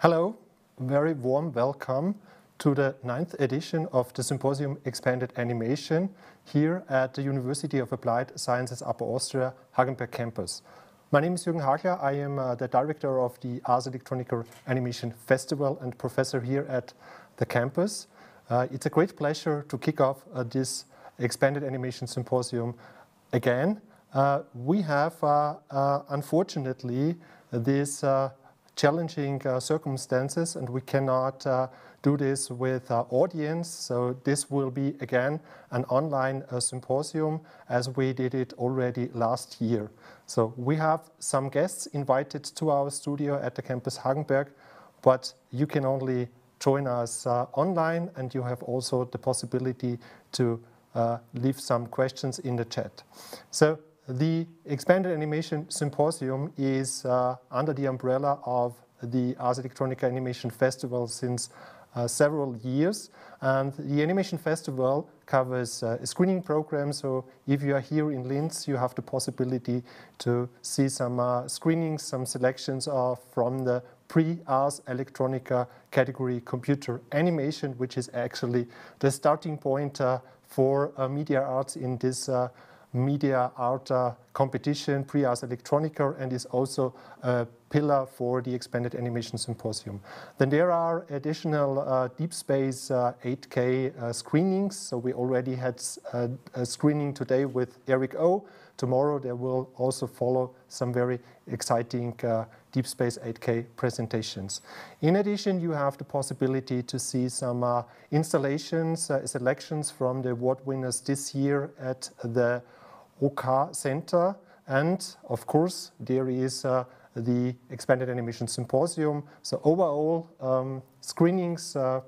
Hello, very warm welcome to the ninth edition of the Symposium Expanded Animation here at the University of Applied Sciences Upper Austria Hagenberg campus. My name is Jürgen Hagler. I am uh, the director of the Ars Electronica Animation Festival and professor here at the campus. Uh, it's a great pleasure to kick off uh, this Expanded Animation Symposium again. Uh, we have, uh, uh, unfortunately, this challenging uh, circumstances and we cannot uh, do this with uh, audience. So this will be again an online uh, symposium as we did it already last year. So we have some guests invited to our studio at the campus Hagenberg, but you can only join us uh, online and you have also the possibility to uh, leave some questions in the chat. So the Expanded Animation Symposium is uh, under the umbrella of the Ars Electronica Animation Festival since uh, several years. And the Animation Festival covers uh, a screening program. So if you are here in Linz, you have the possibility to see some uh, screenings, some selections of, from the Prix Ars Electronica category computer animation, which is actually the starting point uh, for uh, media arts in this media art competition, Prix Ars Electronica, and is also a pillar for the Expanded Animation Symposium. Then there are additional uh, Deep Space uh, 8K uh, screenings. So we already had uh, a screening today with Eric O. Tomorrow there will also follow some very exciting uh, Deep Space 8K presentations. In addition, you have the possibility to see some uh, installations, selections from the award winners this year at the OK Center. And of course, there is uh, the Expanded Animation Symposium. So overall, um, screenings, uh,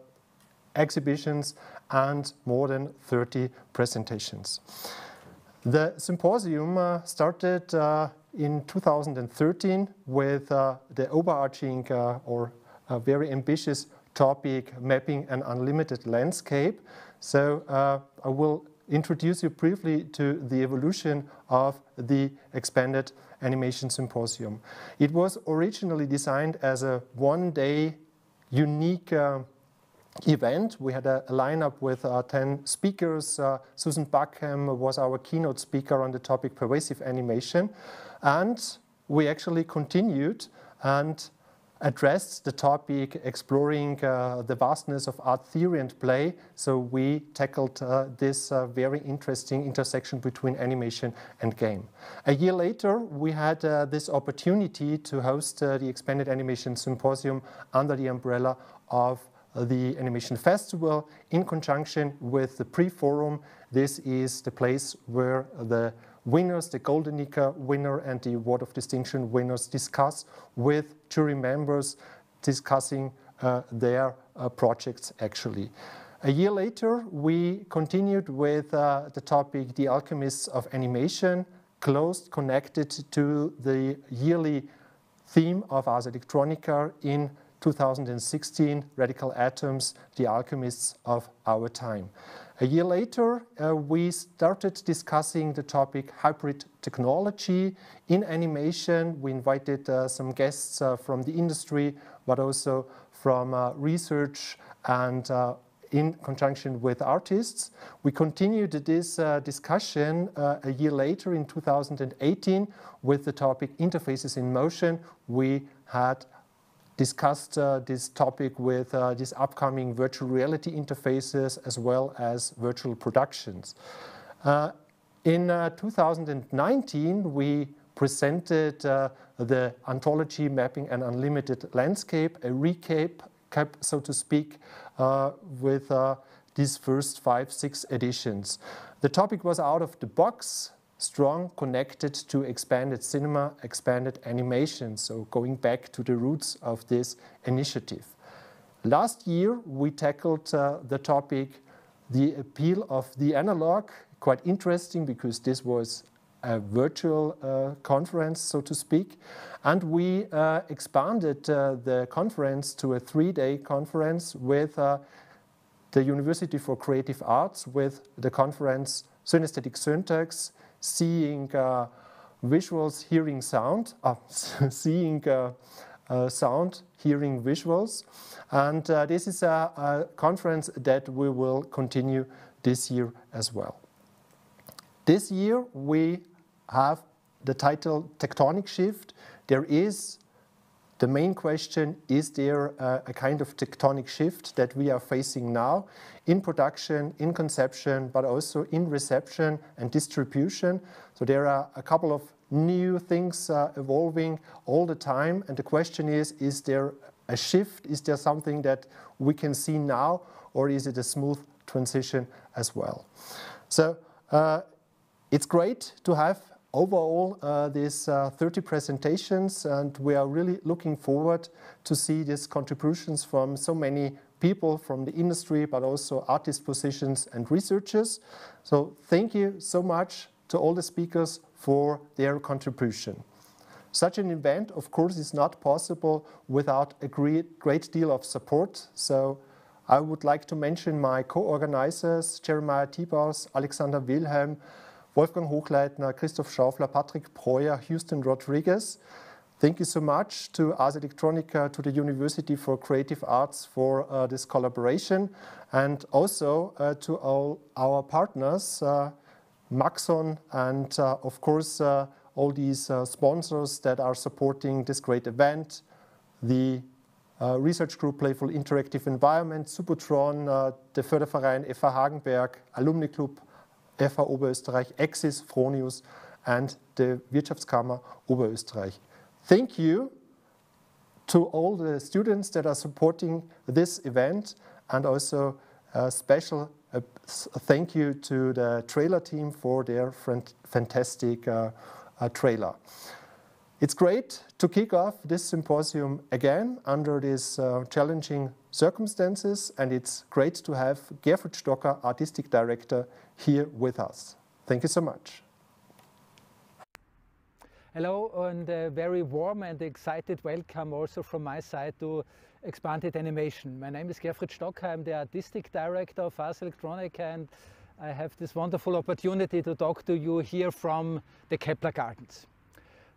exhibitions, and more than 30 presentations. The symposium uh, started uh, in 2013 with uh, the overarching uh, or very ambitious topic, mapping an unlimited landscape. So I will introduce you briefly to the evolution of the expanded animation symposium. It was originally designed as a one-day unique uh, event. We had a, a lineup with uh, 10 speakers. Uh, Suzanne Buchan was our keynote speaker on the topic pervasive animation. And we actually continued and addressed the topic exploring uh, the vastness of art theory and play. So we tackled uh, this uh, very interesting intersection between animation and game. A year later, we had uh, this opportunity to host uh, the Expanded Animation Symposium under the umbrella of the Animation Festival in conjunction with the Prix Forum. This is the place where the winners, the Golden Nika winner and the Award of Distinction winners discuss with jury members discussing uh, their uh, projects actually. A year later, we continued with uh, the topic The Alchemists of Animation, closed connected to the yearly theme of Ars Electronica in 2016, Radical Atoms, The Alchemists of Our Time. A year later, uh, we started discussing the topic hybrid technology in animation. We invited uh, some guests uh, from the industry, but also from uh, research and uh, in conjunction with artists. We continued this uh, discussion a year later in 2018 with the topic interfaces in motion. We had discussed uh, this topic with uh, these upcoming virtual reality interfaces as well as virtual productions. Uh, in 2019, we presented the ontology Mapping an Unlimited Landscape, a recap, cap, so to speak, with these first five, six editions. The topic was out of the box, strong, connected to expanded cinema, expanded animation, so going back to the roots of this initiative. Last year, we tackled uh, the topic, the appeal of the analog, quite interesting because this was a virtual uh, conference, so to speak. And we uh, expanded uh, the conference to a three-day conference with uh, the University for Creative Arts with the conference Synesthetic Syntax, seeing uh, visuals, hearing sound, uh, seeing uh, uh, sound, hearing, visuals. And uh, this is a, a conference that we will continue this year as well. This year we have the title Tectonic Shift. There is the main question, is there a, a, kind of tectonic shift that we are facing now in production, in conception, but also in reception and distribution? So there are a couple of new things uh, evolving all the time. And the question is, is there a shift? Is there something that we can see now? Or is it a smooth transition as well? So uh, it's great to have overall uh, these uh, 30 presentations and we are really looking forward to see these contributions from so many people from the industry but also artist positions and researchers. So thank you so much to all the speakers for their contribution. Such an event, of course, is not possible without a great, great deal of support. So I would like to mention my co-organizers, Jeremiah Diephuis, Alexander Wilhelm, Wolfgang Hochleitner, Christoph Schaufler, Patrick Breuer, Houston Rodriguez. Thank you so much to Ars Electronica, to the University for Creative Arts for uh, this collaboration, and also uh, to all our partners, uh, Maxon, and uh, of course, uh, all these uh, sponsors that are supporting this great event, the Research Group Playful Interactive Environment, Subotron, the Förderverein FH Hagenberg, Alumni Club, FH Oberösterreich, Axis, Fronius, and the Wirtschaftskammer Oberösterreich. Thank you to all the students that are supporting this event and also a special thank you to the trailer team for their fantastic uh, uh, trailer. It's great to kick off this symposium again under these uh, challenging circumstances, and it's great to have Gerfried Stocker, Artistic Director, here with us. Thank you so much. Hello and a very warm and excited welcome also from my side to Expanded Animation. My name is Gerfried Stocker, I'm the Artistic Director of Ars Electronica and I have this wonderful opportunity to talk to you here from the Kepler Gardens.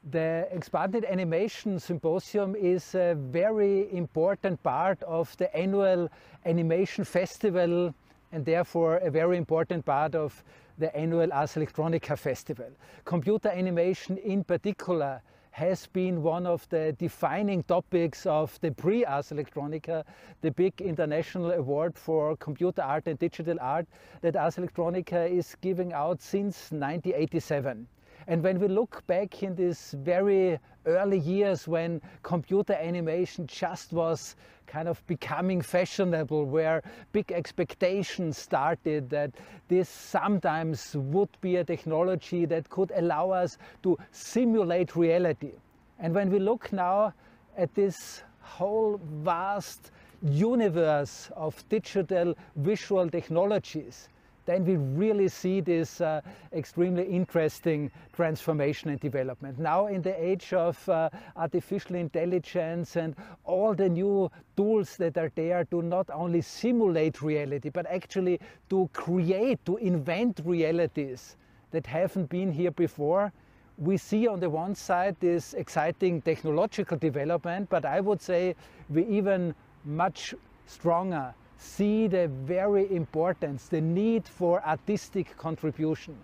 The Expanded Animation Symposium is a very important part of the annual animation festival and therefore a very important part of the annual Ars Electronica Festival. Computer animation in particular has been one of the defining topics of the Prix Ars Electronica, the big international award for computer art and digital art that Ars Electronica is giving out since 1987. And when we look back in these very early years when computer animation just was kind of becoming fashionable, where big expectations started that this sometimes would be a technology that could allow us to simulate reality. And when we look now at this whole vast universe of digital visual technologies, then we really see this uh, extremely interesting transformation and development. Now in the age of uh, artificial intelligence and all the new tools that are there to not only simulate reality, but actually to create, to invent realities that haven't been here before, we see on the one side this exciting technological development, but I would say we even much stronger see the very importance, the need for artistic contribution.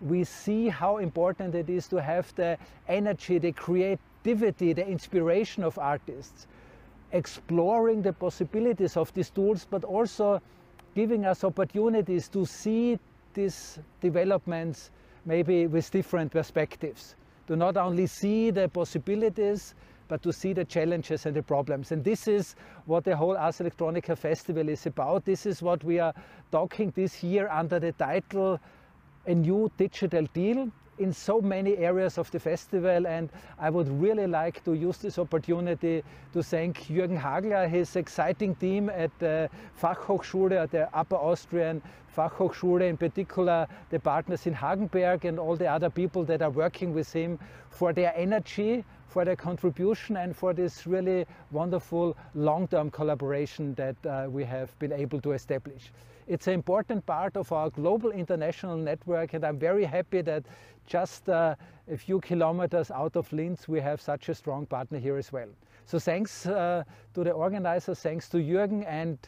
We see how important it is to have the energy, the creativity, the inspiration of artists, exploring the possibilities of these tools, but also giving us opportunities to see these developments maybe with different perspectives. To not only see the possibilities, but to see the challenges and the problems. And this is what the whole Ars Electronica Festival is about. This is what we are talking this year under the title A New Digital Deal in so many areas of the festival and I would really like to use this opportunity to thank Jürgen Hagler, his exciting team at the Fachhochschule, at the Upper Austrian Fachhochschule, in particular the partners in Hagenberg and all the other people that are working with him for their energy, for their contribution and for this really wonderful long-term collaboration that uh, we have been able to establish. It's an important part of our global international network and I'm very happy that just uh, a few kilometers out of Linz we have such a strong partner here as well. So thanks uh, to the organizers, thanks to Jürgen and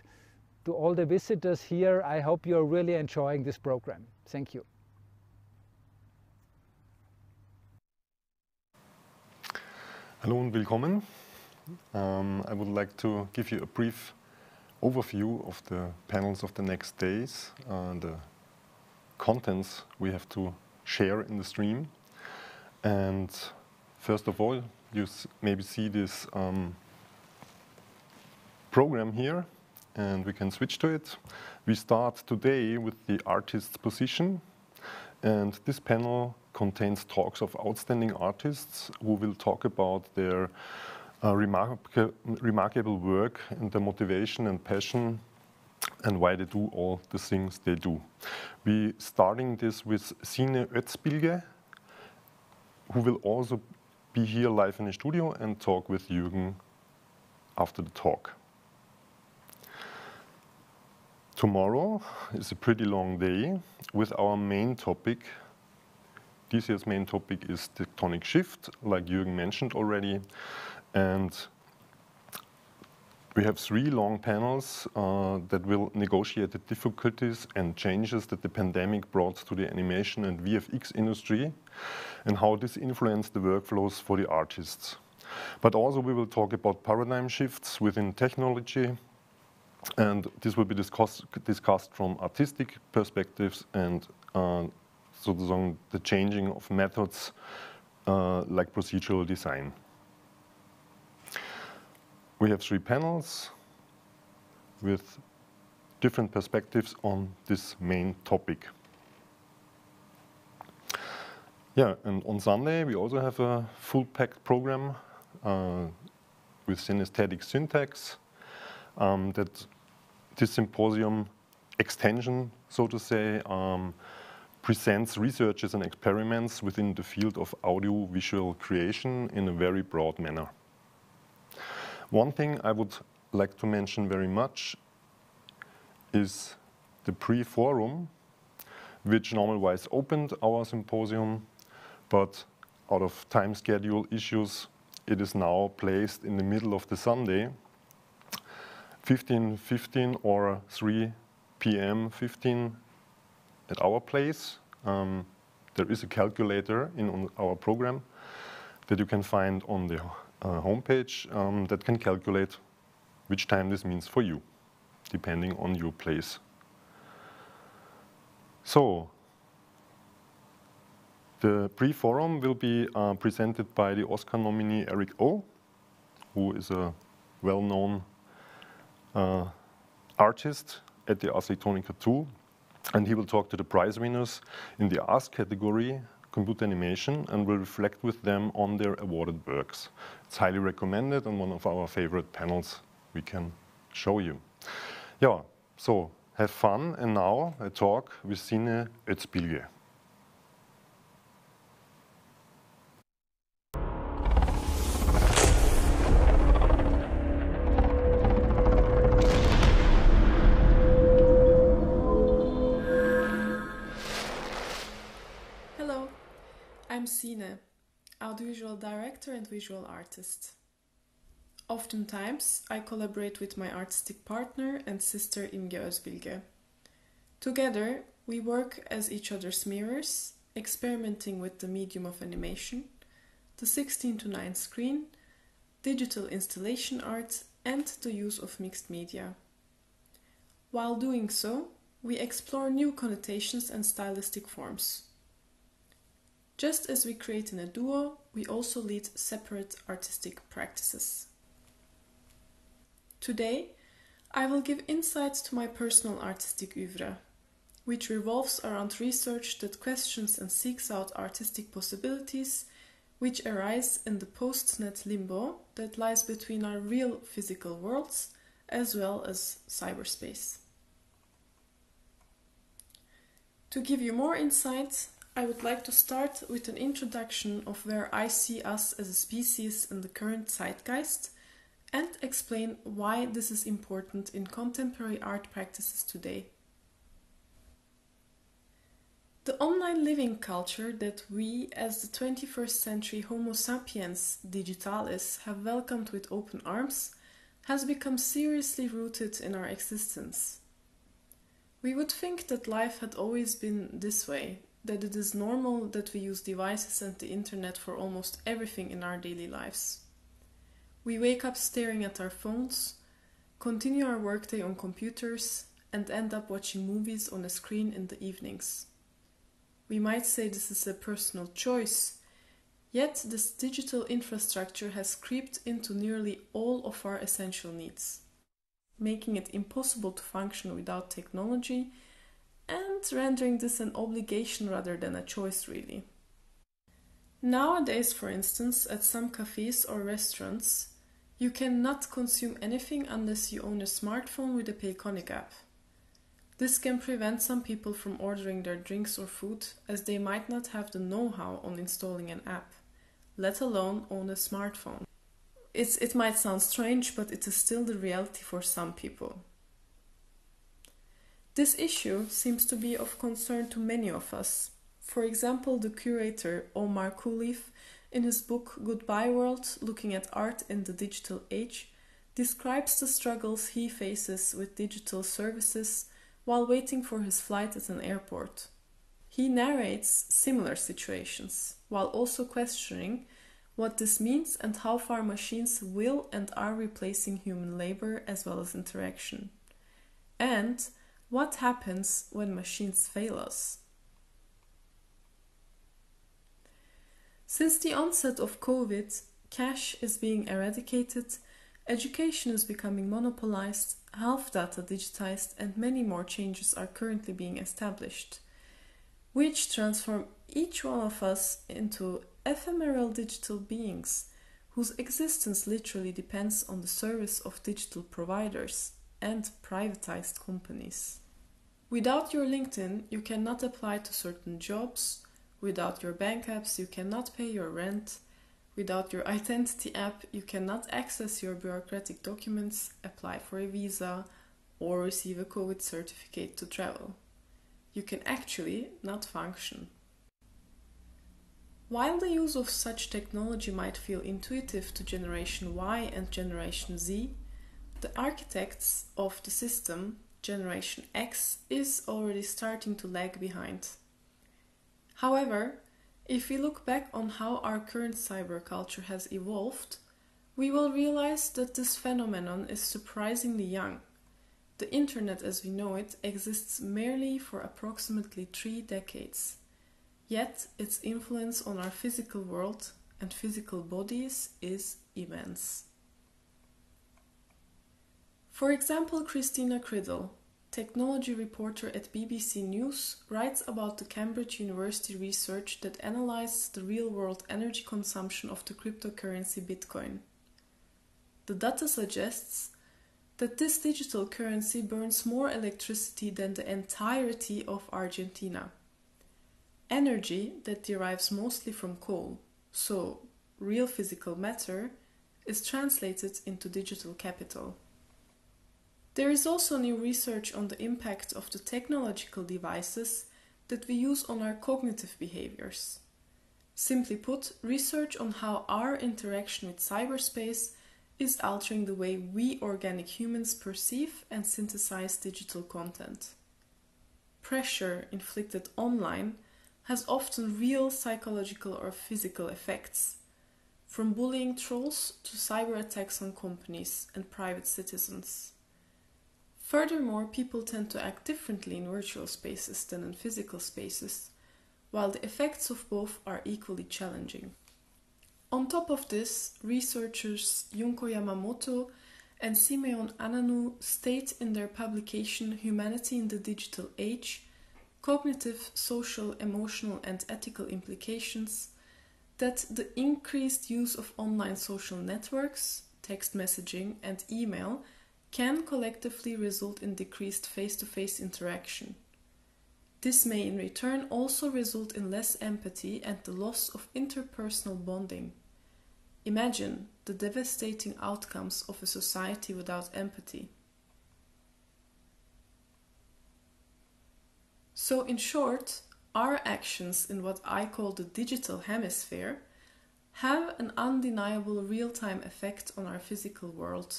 to all the visitors here. I hope you're really enjoying this program. Thank you. Hello and willkommen. Um, I would like to give you a brief overview of the panels of the next days, uh, the contents we have to share in the stream. And first of all, you maybe see this um, program here, and we can switch to it. We start today with the artist's position, and this panel contains talks of outstanding artists who will talk about their uh, remarkable work and the motivation and passion and why they do all the things they do. We starting this with Sine Özbilge, who will also be here live in the studio and talk with Jürgen after the talk. Tomorrow is a pretty long day with our main topic. This year's main topic is tectonic shift, like Jürgen mentioned already. And we have three long panels uh, that will negotiate the difficulties and changes that the pandemic brought to the animation and VFX industry and how this influenced the workflows for the artists. But also we will talk about paradigm shifts within technology and this will be discuss discussed from artistic perspectives and uh, sozusagen the changing of methods uh, like procedural design. We have three panels with different perspectives on this main topic. Yeah, and on Sunday we also have a full-packed program uh, with synesthetic syntax um, that this symposium extension, so to say, um, presents researches and experiments within the field of audio-visual creation in a very broad manner. One thing I would like to mention very much is the Prix Forum, which normalwise opened our symposium, but out of time schedule issues, it is now placed in the middle of the Sunday, 15, 15 or 3 p.m. 15 at our place. Um, there is a calculator in our program that you can find on the uh, homepage um, that can calculate which time this means for you, depending on your place. So, the Prix Forum will be uh, presented by the Oscar nominee Eric O, who is a well-known uh, artist at the Architectonica 2, and he will talk to the prize winners in the Ask category computer animation and will reflect with them on their awarded works. It's highly recommended and one of our favorite panels we can show you. Yeah, so have fun and now a talk with Sine Özbilge. Audiovisual director and visual artist. Oftentimes, I collaborate with my artistic partner and sister Imge Özbilge. Together, we work as each other's mirrors, experimenting with the medium of animation, the 16 to 9 screen, digital installation art, and the use of mixed media. While doing so, we explore new connotations and stylistic forms. Just as we create in a duo, we also lead separate artistic practices. Today, I will give insights to my personal artistic oeuvre, which revolves around research that questions and seeks out artistic possibilities which arise in the post-net limbo that lies between our real physical worlds as well as cyberspace. To give you more insight, I would like to start with an introduction of where I see us as a species in the current zeitgeist and explain why this is important in contemporary art practices today. The online living culture that we, as the 21st century Homo sapiens digitalis, have welcomed with open arms has become seriously rooted in our existence. We would think that life had always been this way, that it is normal that we use devices and the internet for almost everything in our daily lives. We wake up staring at our phones, continue our workday on computers, and end up watching movies on a screen in the evenings. We might say this is a personal choice, yet this digital infrastructure has creeped into nearly all of our essential needs, making it impossible to function without technology and rendering this an obligation rather than a choice, really. Nowadays, for instance, at some cafes or restaurants, you cannot consume anything unless you own a smartphone with a Payconiq app. This can prevent some people from ordering their drinks or food as they might not have the know how on installing an app, let alone own a smartphone. It's, it might sound strange, but it is still the reality for some people. This issue seems to be of concern to many of us. For example, the curator Omar Kholeif, in his book Goodbye World Looking at Art in the Digital Age, describes the struggles he faces with digital services while waiting for his flight at an airport. He narrates similar situations, while also questioning what this means and how far machines will and are replacing human labor as well as interaction. And what happens when machines fail us? Since the onset of COVID, cash is being eradicated, education is becoming monopolized, health data digitized, and many more changes are currently being established, which transform each one of us into ephemeral digital beings whose existence literally depends on the service of digital providers and privatized companies. Without your LinkedIn, you cannot apply to certain jobs. Without your bank apps, you cannot pay your rent. Without your identity app, you cannot access your bureaucratic documents, apply for a visa, or receive a COVID certificate to travel. You can actually not function. While the use of such technology might feel intuitive to Generation Y and Generation Z, the architects of the system, Generation X, is already starting to lag behind. However, if we look back on how our current cyber culture has evolved, we will realize that this phenomenon is surprisingly young. The internet as we know it exists merely for approximately three decades. Yet its influence on our physical world and physical bodies is immense. For example, Christina Criddle, technology reporter at BBC News, writes about the Cambridge University research that analyzes the real world energy consumption of the cryptocurrency Bitcoin. The data suggests that this digital currency burns more electricity than the entirety of Argentina. Energy that derives mostly from coal, so real physical matter, is translated into digital capital. There is also new research on the impact of the technological devices that we use on our cognitive behaviors. Simply put, research on how our interaction with cyberspace is altering the way we organic humans perceive and synthesize digital content. Pressure inflicted online has often real psychological or physical effects, from bullying trolls to cyber attacks on companies and private citizens. Furthermore, people tend to act differently in virtual spaces than in physical spaces, while the effects of both are equally challenging. On top of this, researchers Junko Yamamoto and Simeon Ananou state in their publication Humanity in the Digital Age Cognitive, Social, Emotional, and Ethical Implications that the increased use of online social networks, text messaging, and email can collectively result in decreased face to face interaction. This may in return also result in less empathy and the loss of interpersonal bonding. Imagine the devastating outcomes of a society without empathy. So, in short, our actions in what I call the digital hemisphere have an undeniable real time effect on our physical world.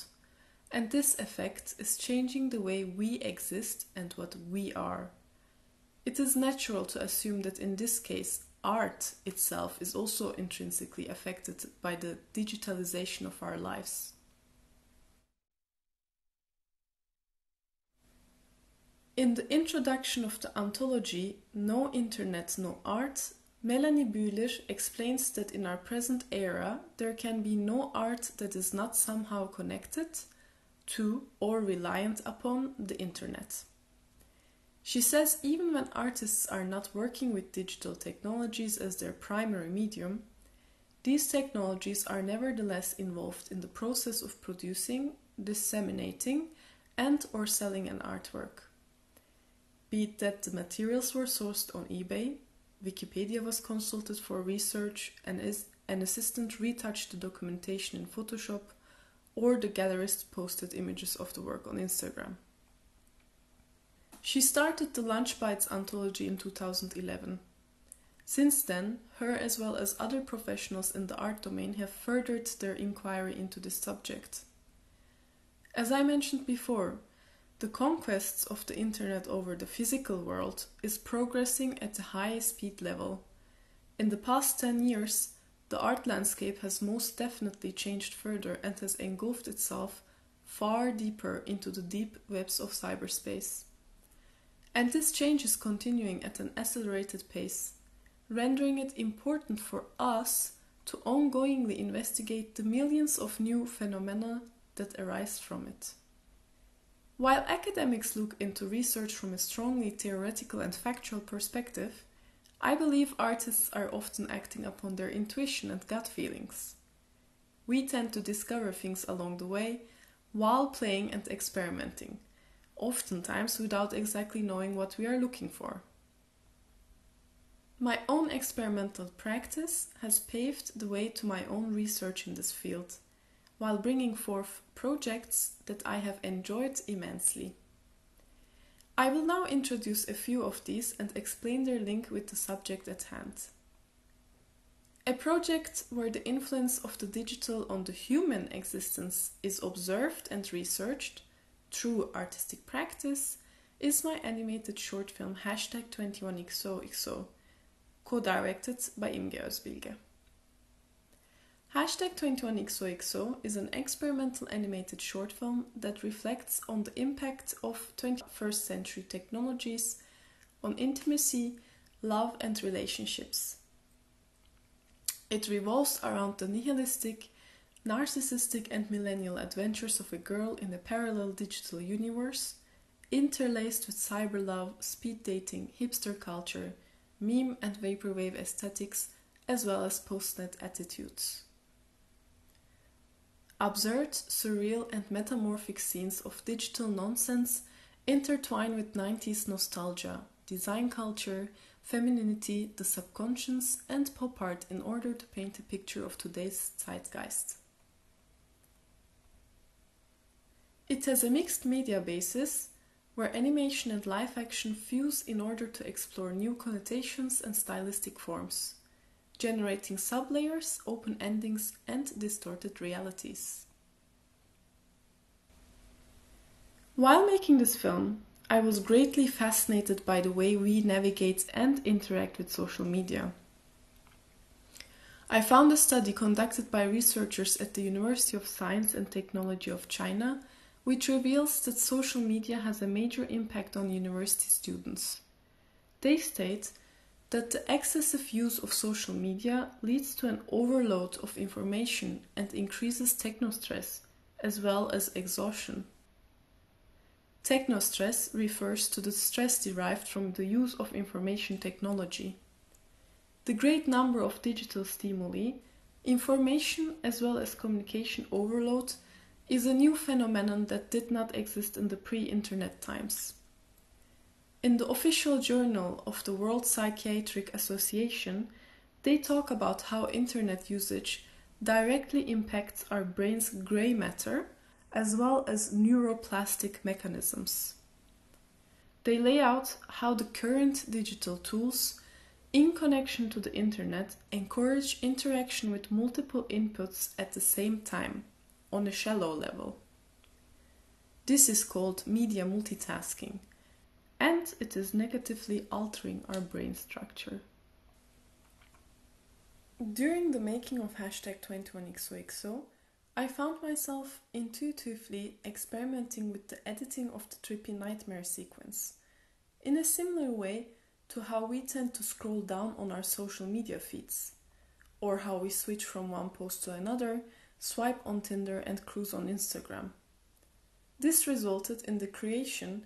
And this effect is changing the way we exist and what we are. It is natural to assume that in this case, art itself is also intrinsically affected by the digitalization of our lives. In the introduction of the anthology No Internet, No Art, Melanie Bühler explains that in our present era there can be no art that is not somehow connected to or reliant upon the internet. She says even when artists are not working with digital technologies as their primary medium, these technologies are nevertheless involved in the process of producing, disseminating, and or selling an artwork. Be it that the materials were sourced on eBay, Wikipedia was consulted for research and is an assistant retouched the documentation in Photoshop, or the gallerist posted images of the work on Instagram. She started the Lunch Bytes anthology in 2011. Since then, her as well as other professionals in the art domain have furthered their inquiry into this subject. As I mentioned before, the conquests of the internet over the physical world is progressing at a high speed level. In the past 10 years, the art landscape has most definitely changed further and has engulfed itself far deeper into the deep webs of cyberspace. And this change is continuing at an accelerated pace, rendering it important for us to ongoingly investigate the millions of new phenomena that arise from it. While academics look into research from a strongly theoretical and factual perspective, I believe artists are often acting upon their intuition and gut feelings. We tend to discover things along the way while playing and experimenting, oftentimes without exactly knowing what we are looking for. My own experimental practice has paved the way to my own research in this field, while bringing forth projects that I have enjoyed immensely. I will now introduce a few of these and explain their link with the subject at hand. A project where the influence of the digital on the human existence is observed and researched through artistic practice is my animated short film hashtag 21XOXO, co-directed by Imge Özbilge. Hashtag 21XOXO is an experimental animated short film that reflects on the impact of 21st century technologies on intimacy, love, and relationships. It revolves around the nihilistic, narcissistic, and millennial adventures of a girl in a parallel digital universe, interlaced with cyber love, speed dating, hipster culture, meme and vaporwave aesthetics, as well as postnet attitudes. Absurd, surreal, and metamorphic scenes of digital nonsense intertwine with 90s nostalgia, design culture, femininity, the subconscious, and pop art in order to paint a picture of today's zeitgeist. It has a mixed media basis where animation and live action fuse in order to explore new connotations and stylistic forms, generating sublayers, open endings, and distorted realities. While making this film, I was greatly fascinated by the way we navigate and interact with social media. I found a study conducted by researchers at the University of Science and Technology of China which reveals that social media has a major impact on university students. They state that the excessive use of social media leads to an overload of information and increases techno stress, as well as exhaustion. Techno stress refers to the stress derived from the use of information technology. The great number of digital stimuli, information as well as communication overload is a new phenomenon that did not exist in the pre internet times. In the official journal of the World Psychiatric Association, they talk about how internet usage directly impacts our brain's gray matter as well as neuroplastic mechanisms. They lay out how the current digital tools in connection to the internet, encourage interaction with multiple inputs at the same time on a shallow level. This is called media multitasking, and it is negatively altering our brain structure. During the making of hashtag 21XOXO, I found myself intuitively experimenting with the editing of the trippy nightmare sequence, in a similar way to how we tend to scroll down on our social media feeds, or how we switch from one post to another, swipe on Tinder, and cruise on Instagram. This resulted in the creation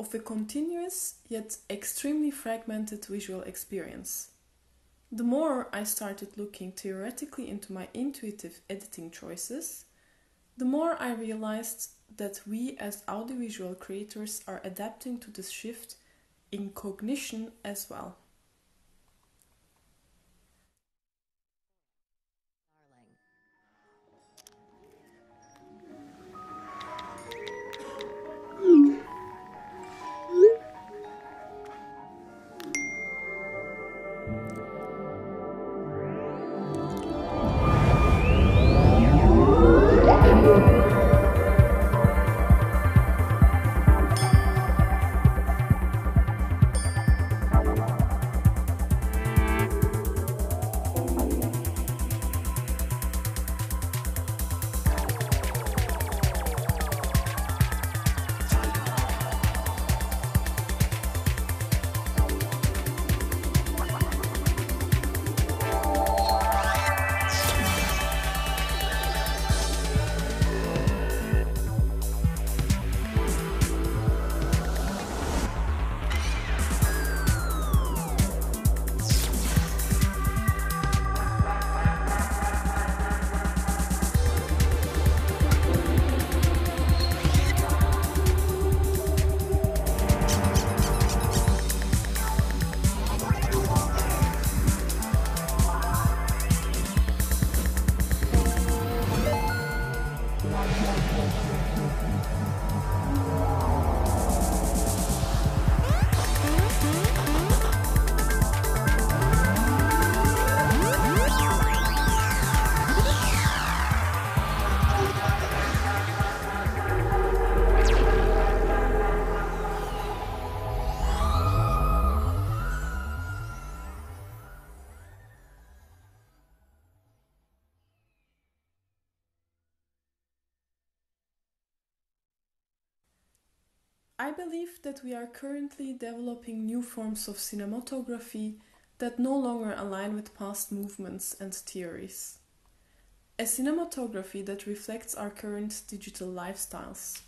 of a continuous yet extremely fragmented visual experience. The more I started looking theoretically into my intuitive editing choices, the more I realized that we as audiovisual creators are adapting to this shift in cognition as well. That we are currently developing new forms of cinematography that no longer align with past movements and theories. A cinematography that reflects our current digital lifestyles.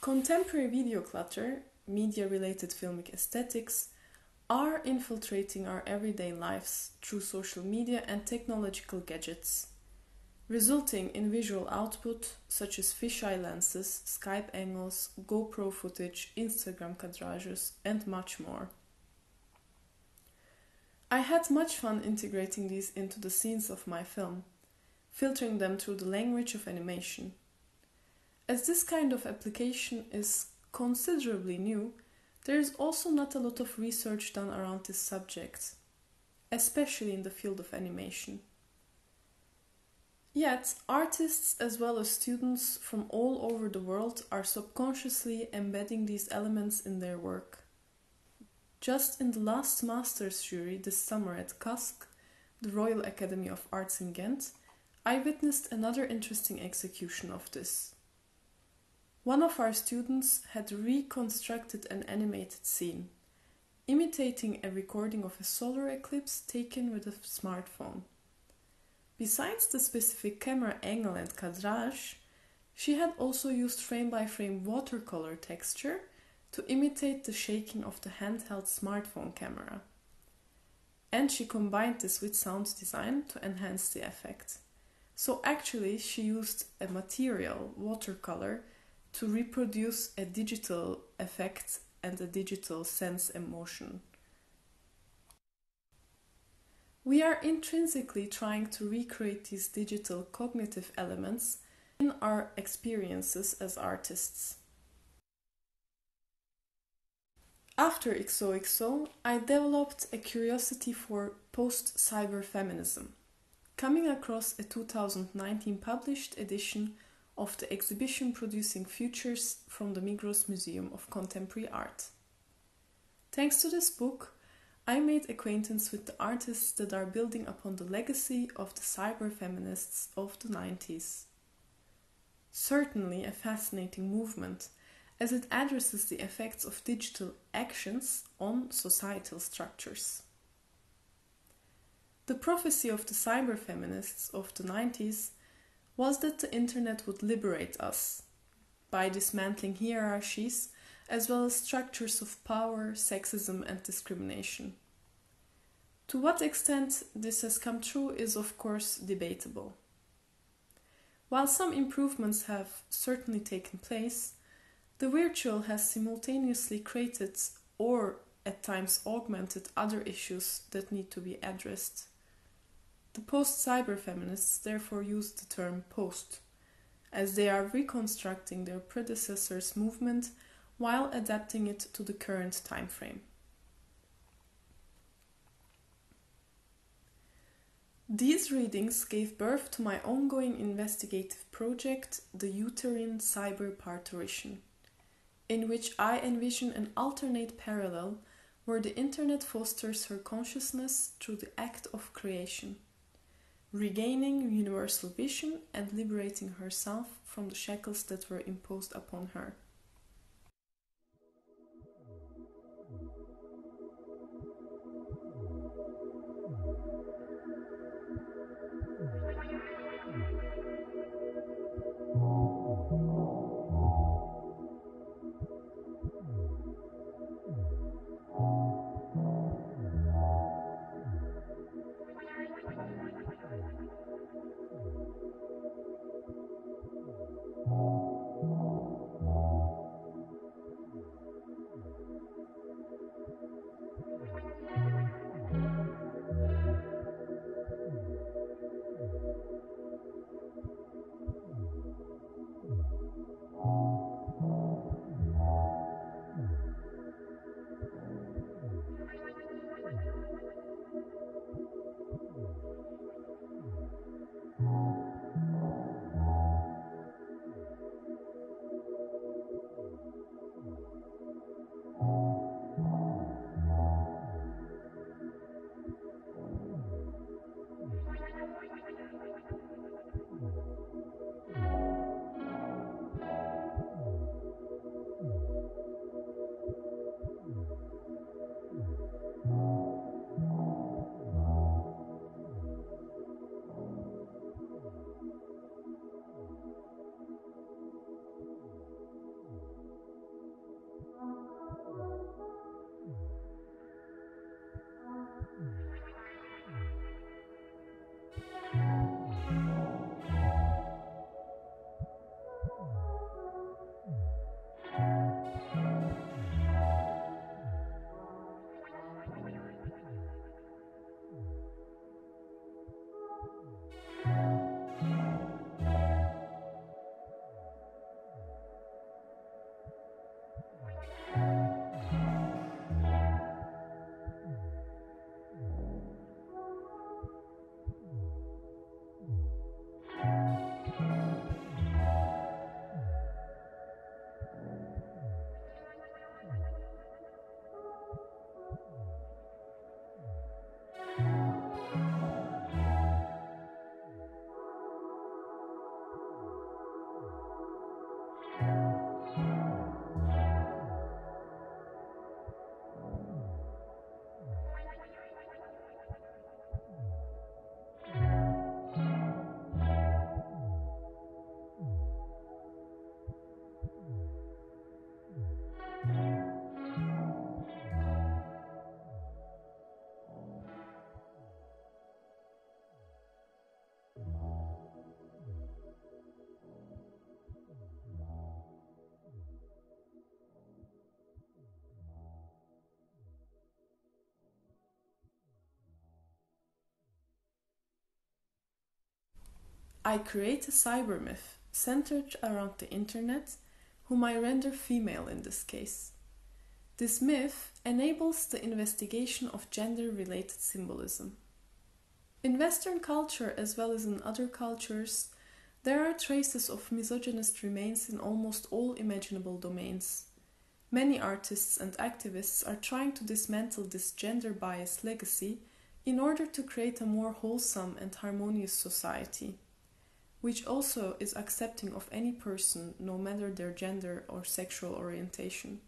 Contemporary video clutter, media related filmic aesthetics, are infiltrating our everyday lives through social media and technological gadgets resulting in visual output such as fisheye lenses, Skype angles, GoPro footage, Instagram cadrages, and much more. I had much fun integrating these into the scenes of my film, filtering them through the language of animation. As this kind of application is considerably new, there is also not a lot of research done around this subject, especially in the field of animation. Yet, artists as well as students from all over the world are subconsciously embedding these elements in their work. Just in the last master's jury this summer at KASK, the Royal Academy of Arts in Ghent, I witnessed another interesting execution of this. One of our students had reconstructed an animated scene, imitating a recording of a solar eclipse taken with a smartphone. Besides the specific camera angle and cadrage, she had also used frame by frame watercolor texture to imitate the shaking of the handheld smartphone camera. And she combined this with sound design to enhance the effect. So actually, she used a material, watercolor, to reproduce a digital effect and a digital sense emotion. We are intrinsically trying to recreate these digital cognitive elements in our experiences as artists. After XOXO, I developed a curiosity for post cyber feminism, coming across a 2019 published edition of the exhibition producing futures from the Migros Museum of Contemporary Art. Thanks to this book, I made acquaintance with the artists that are building upon the legacy of the cyber feminists of the 90s. Certainly a fascinating movement as it addresses the effects of digital actions on societal structures. The prophecy of the cyber feminists of the 90s was that the internet would liberate us by dismantling hierarchies as well as structures of power, sexism, and discrimination. To what extent this has come true is, of course, debatable. While some improvements have certainly taken place, the virtual has simultaneously created or at times augmented other issues that need to be addressed. The post cyber feminists therefore use the term post, as they are reconstructing their predecessors' movement while adapting it to the current time frame. These readings gave birth to my ongoing investigative project, the Uterine Cyber Parturition, in which I envision an alternate parallel where the internet fosters her consciousness through the act of creation, regaining universal vision and liberating herself from the shackles that were imposed upon her. I create a cyber myth centered around the internet, whom I render female in this case. This myth enables the investigation of gender related symbolism. In Western culture, as well as in other cultures, there are traces of misogynist remains in almost all imaginable domains. Many artists and activists are trying to dismantle this gender bias legacy in order to create a more wholesome and harmonious society, which also is accepting of any person, no matter their gender or sexual orientation.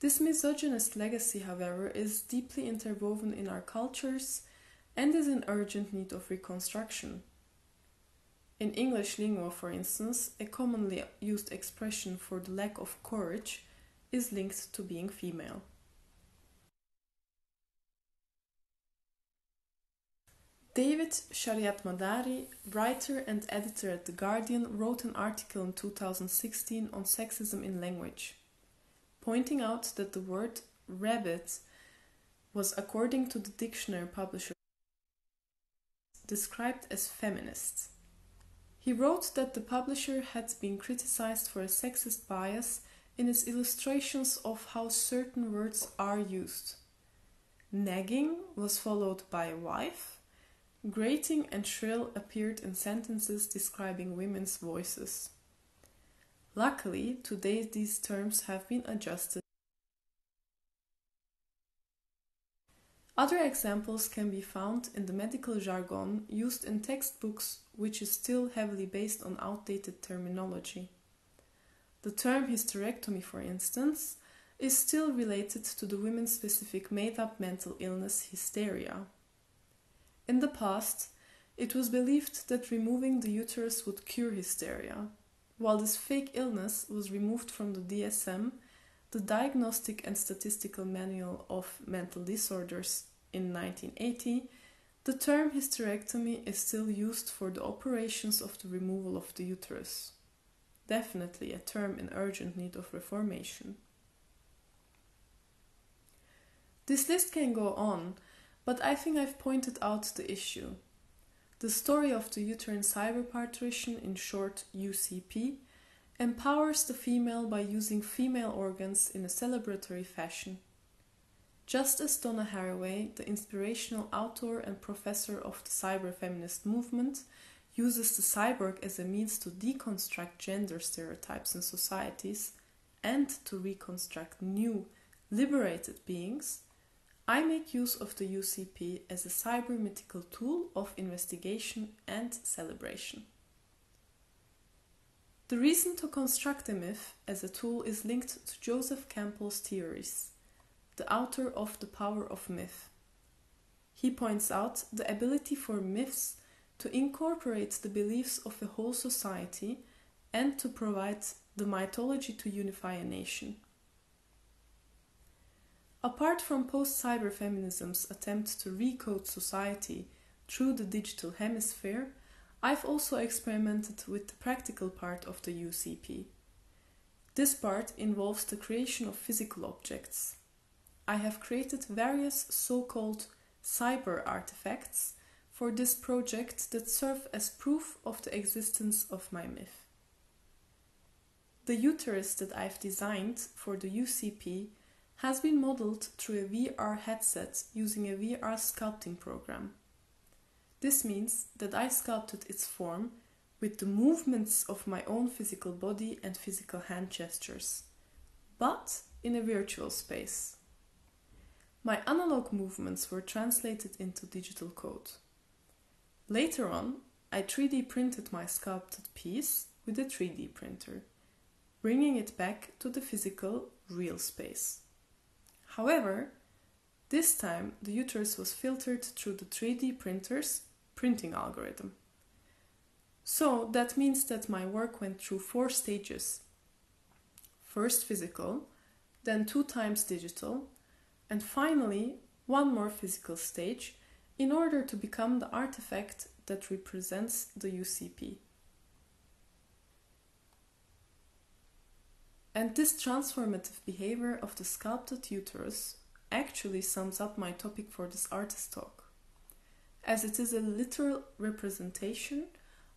This misogynist legacy, however, is deeply interwoven in our cultures and is in urgent need of reconstruction. In English lingua, for instance, a commonly used expression for the lack of courage is linked to being female. David Shariatmadari, writer and editor at The Guardian, wrote an article in 2016 on sexism in language, pointing out that the word rabbit was, according to the dictionary publisher, described as feminist. He wrote that the publisher had been criticized for a sexist bias in its illustrations of how certain words are used. Nagging was followed by wife, Grating and shrill appeared in sentences describing women's voices. Luckily, today these terms have been adjusted. Other examples can be found in the medical jargon used in textbooks, which is still heavily based on outdated terminology. The term hysterectomy, for instance, is still related to the women specific made up mental illness hysteria. In the past, it was believed that removing the uterus would cure hysteria. While this fake illness was removed from the DSM, the Diagnostic and Statistical Manual of Mental Disorders in 1980, the term hysterectomy is still used for the operations of the removal of the uterus. Definitely a term in urgent need of reformation. This list can go on, but I think I've pointed out the issue. The story of the uterine cyber parturition, in short UCP, empowers the female by using female organs in a celebratory fashion. Just as Donna Haraway, the inspirational author and professor of the cyber feminist movement, uses the cyborg as a means to deconstruct gender stereotypes in societies and to reconstruct new, liberated beings, I make use of the UCP as a cyber-mythical tool of investigation and celebration. The reason to construct a myth as a tool is linked to Joseph Campbell's theories, the author of The Power of Myth. He points out the ability for myths to incorporate the beliefs of a whole society and to provide the mythology to unify a nation. Apart from post cyberfeminism's attempt to recode society through the digital hemisphere, I've also experimented with the practical part of the UCP. This part involves the creation of physical objects. I have created various so called cyber artifacts for this project that serve as proof of the existence of my myth. The uterus that I've designed for the UCP has been modeled through a VR headset using a VR sculpting program. This means that I sculpted its form with the movements of my own physical body and physical hand gestures, but in a virtual space. My analog movements were translated into digital code. Later on, I 3D printed my sculpted piece with a 3D printer, bringing it back to the physical, real space. However, this time the uterus was filtered through the 3D printer's printing algorithm. So that means that my work went through four stages. First physical, then two times digital, and finally one more physical stage in order to become the artifact that represents the UCP. And this transformative behavior of the sculpted uterus actually sums up my topic for this artist talk, as it is a literal representation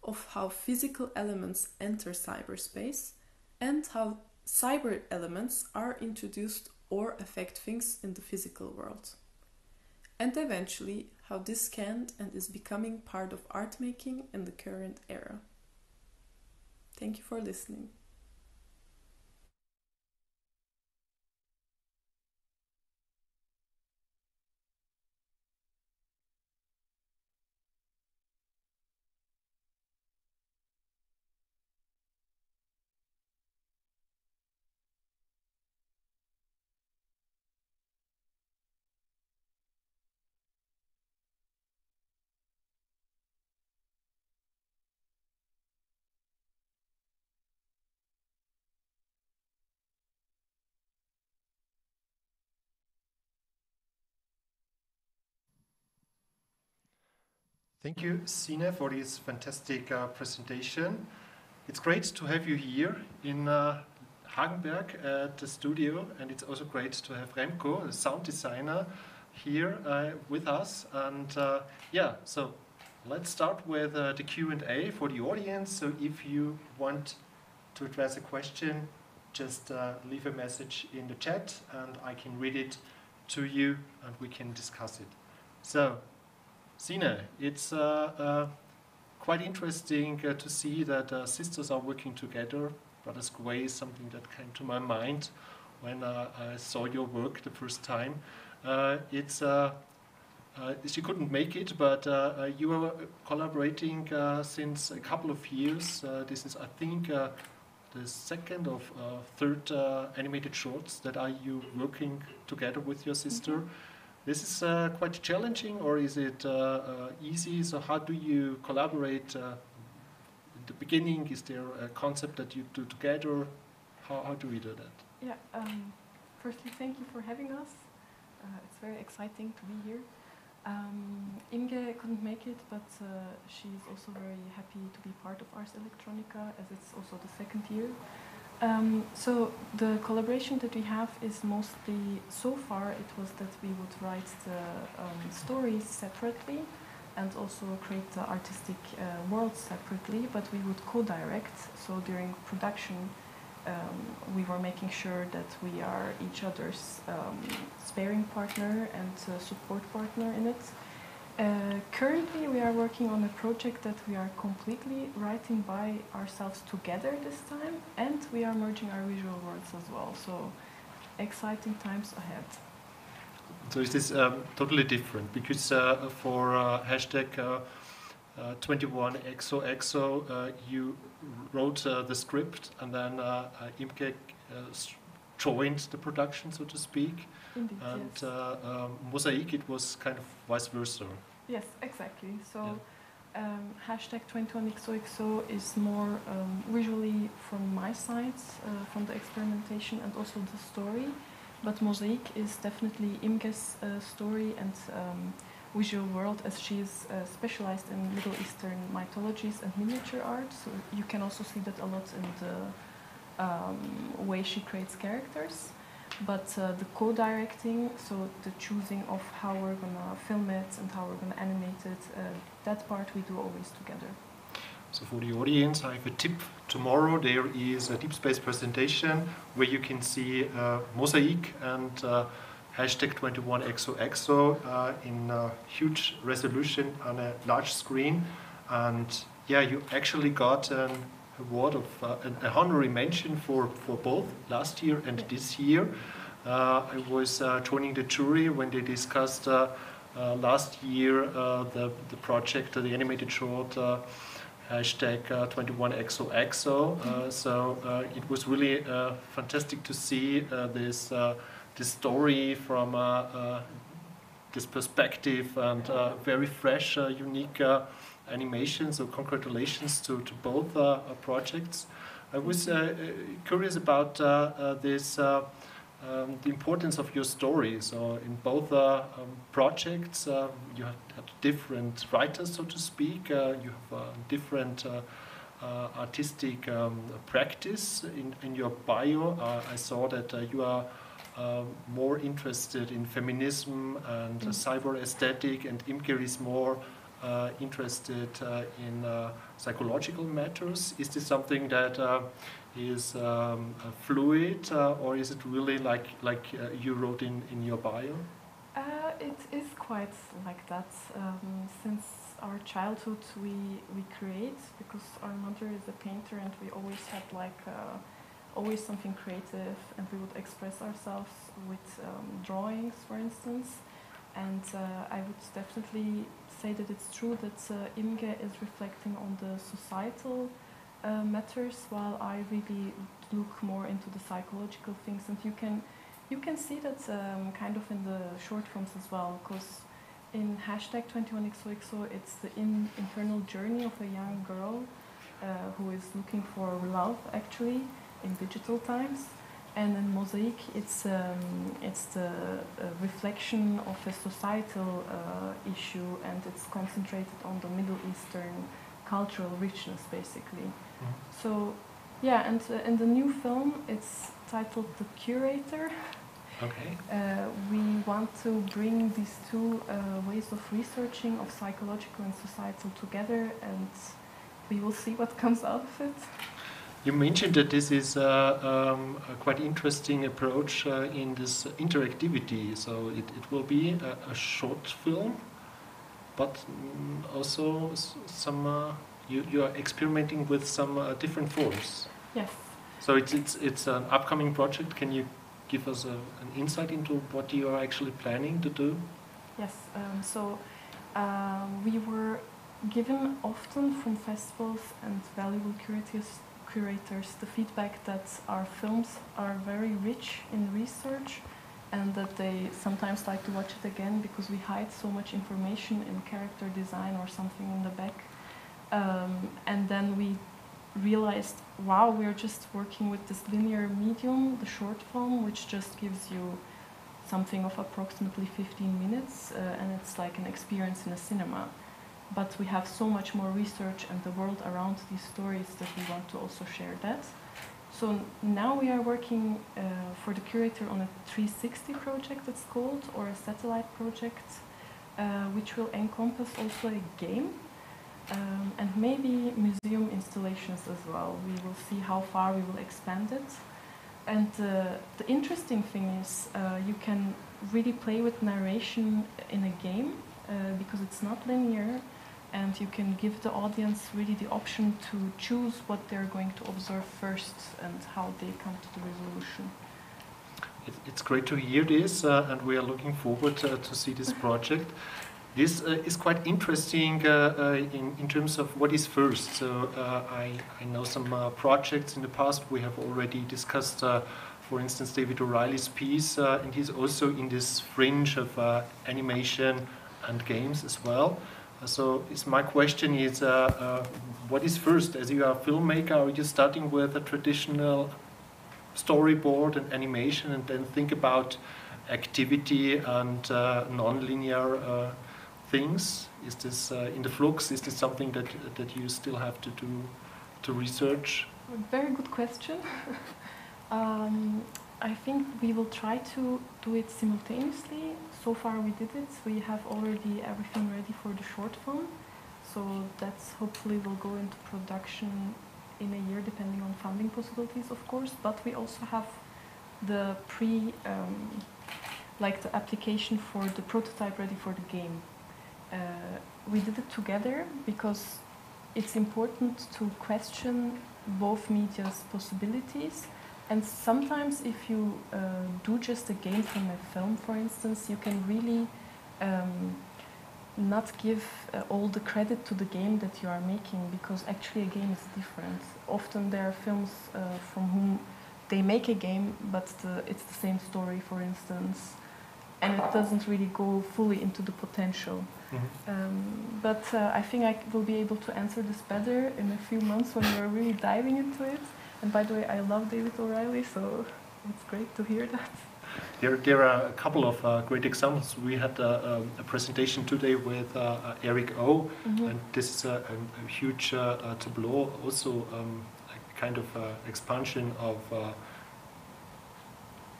of how physical elements enter cyberspace and how cyber elements are introduced or affect things in the physical world. And eventually, how this can and is becoming part of art making in the current era. Thank you for listening. Thank you, Sine, for this fantastic uh, presentation. It's great to have you here in uh, Hagenberg at the studio, and it's also great to have Remco, the sound designer, here uh, with us. And uh, yeah, so let's start with uh, the Q&A for the audience. So if you want to address a question, just uh, leave a message in the chat, and I can read it to you, and we can discuss it. So Sine, it's uh, uh, quite interesting uh, to see that uh, sisters are working together. Brothers Quay is something that came to my mind when uh, I saw your work the first time. Uh, it's she couldn't make it, but you are collaborating since a couple of years. this is, I think, the second of third animated shorts that are you working together with your sister. Mm -hmm. This is uh, quite challenging, or is it uh, uh, easy? So how do you collaborate? Uh, in the beginning, is there a concept that you do together? How, how do we do that? Yeah. Um, firstly, thank you for having us. It's very exciting to be here. Um, Imge couldn't make it, but uh, she's also very happy to be part of Ars Electronica, as it's also the second year. Um, so the collaboration that we have is mostly, so far it was that we would write the um, stories separately and also create the artistic uh, world separately, but we would co-direct. So during production, um, we were making sure that we are each other's um, sparring partner and uh, support partner in it. Uh, currently, we are working on a project that we are completely writing by ourselves together this time, and we are merging our visual worlds as well. So, exciting times ahead. So is this um, totally different? Because uh, for uh, hashtag 21XOXO, uh, uh, you wrote the script, and then Imge joined the production, so to speak. Indeed, and yes. um, Mosaic, it was kind of vice versa. Yes, exactly. So yeah. um, hashtag 21XOXO is more um, visually from my side, uh, from the experimentation and also the story. But Mosaic is definitely Imge's uh, story and um, visual world as she is uh, specialized in Middle Eastern mythologies and miniature art. So you can also see that a lot in the um, way she creates characters. But uh, the co-directing, so the choosing of how we're gonna film it and how we're gonna animate it, uh, that part we do always together. So for the audience, I have a tip. Tomorrow there is a deep space presentation where you can see uh, Mosaic and uh, hashtag 21XOXO uh, in huge resolution on a large screen. And yeah, you actually got an award of uh, an, honorary mention for, for both last year and this year. Uh, I was uh, joining the jury when they discussed uh, uh, last year uh, the, the project, the animated short hashtag 21XOXO. so it was really fantastic to see this, this story from this perspective and very fresh, unique animation, so congratulations to, to both uh, uh projects. I was uh, uh, curious about this, um, the importance of your story. So in both um, projects, you have, have, different writers, so to speak. you have different artistic um, practice in, in your bio. I saw that you are uh, more interested in feminism and uh, cyber aesthetic, and Imge is more uh, interested uh, in uh, psychological matters. Is this something that uh, is um, fluid, or is it really like like you wrote in in your bio? it is quite like that. Um, since our childhood, we we create because our mother is a painter, and we always had like always something creative, and we would express ourselves with um, drawings, for instance. And uh, I would definitely say that it's true that uh, Imge is reflecting on the societal uh, matters, while I really look more into the psychological things. And you can you can see that um, kind of in the short films as well, because in hashtag 21XOXO, it's the in internal journey of a young girl uh, who is looking for love, actually, in digital times. And in Mosaic, it's, um, it's the uh, reflection of a societal uh, issue and it's concentrated on the Middle Eastern cultural richness, basically. Mm -hmm. So, yeah, and uh, in the new film, it's titled The Curator. Okay. Uh, we want to bring these two uh, ways of researching of psychological and societal together and we will see what comes out of it. You mentioned that this is uh, um, a quite interesting approach uh, in this interactivity. So it, it will be a, a short film, but mm, also some uh, you, you are experimenting with some uh, different forms. Yes. So it's, it's, it's an upcoming project. Can you give us a, an insight into what you are actually planning to do? Yes. Um, so uh, we were given often from festivals and valuable curators curators the feedback that our films are very rich in research and that they sometimes like to watch it again because we hide so much information in character design or something in the back. Um, and then we realized, wow, we're just working with this linear medium, the short film, which just gives you something of approximately 15 minutes, uh, and it's like an experience in a cinema but we have so much more research and the world around these stories that we want to also share that. So now we are working uh, for the curator on a 360 project it's called, or a satellite project, uh, which will encompass also a game um, and maybe museum installations as well. We will see how far we will expand it. And uh, the interesting thing is uh, you can really play with narration in a game uh, because it's not linear and you can give the audience really the option to choose what they're going to observe first and how they come to the resolution. It's great to hear this, uh, and we are looking forward uh, to see this project. This uh, is quite interesting uh, uh, in, in terms of what is first. So uh, I, I know some projects in the past we have already discussed, for instance, David O'Reilly's piece, and he's also in this fringe of animation and games as well. So is my question is, uh, uh, what is first? As you are a filmmaker, are you starting with a traditional storyboard and animation and then think about activity and uh, non-linear uh, things? Is this uh, in the flux? Is this something that, that you still have to do to research? Very good question. um, I think we will try to do it simultaneously so far we did it. We have already everything ready for the short film. So that's hopefully will go into production in a year depending on funding possibilities of course. But we also have the pre, um, like the application for the prototype ready for the game. Uh, we did it together because it's important to question both media's possibilities and sometimes if you uh, do just a game from a film, for instance, you can really um, not give uh, all the credit to the game that you are making because actually a game is different. Often there are films uh, from whom they make a game, but the, it's the same story, for instance, and it doesn't really go fully into the potential. Mm -hmm. um, but uh, I think I will be able to answer this better in a few months when we're really diving into it. And by the way, I love David O'Reilly, so it's great to hear that. There, there are a couple of uh, great examples. We had uh, um, a presentation today with uh, uh Eric O, mm -hmm. and this is a, a, a huge uh, uh, tableau, also um, a kind of expansion of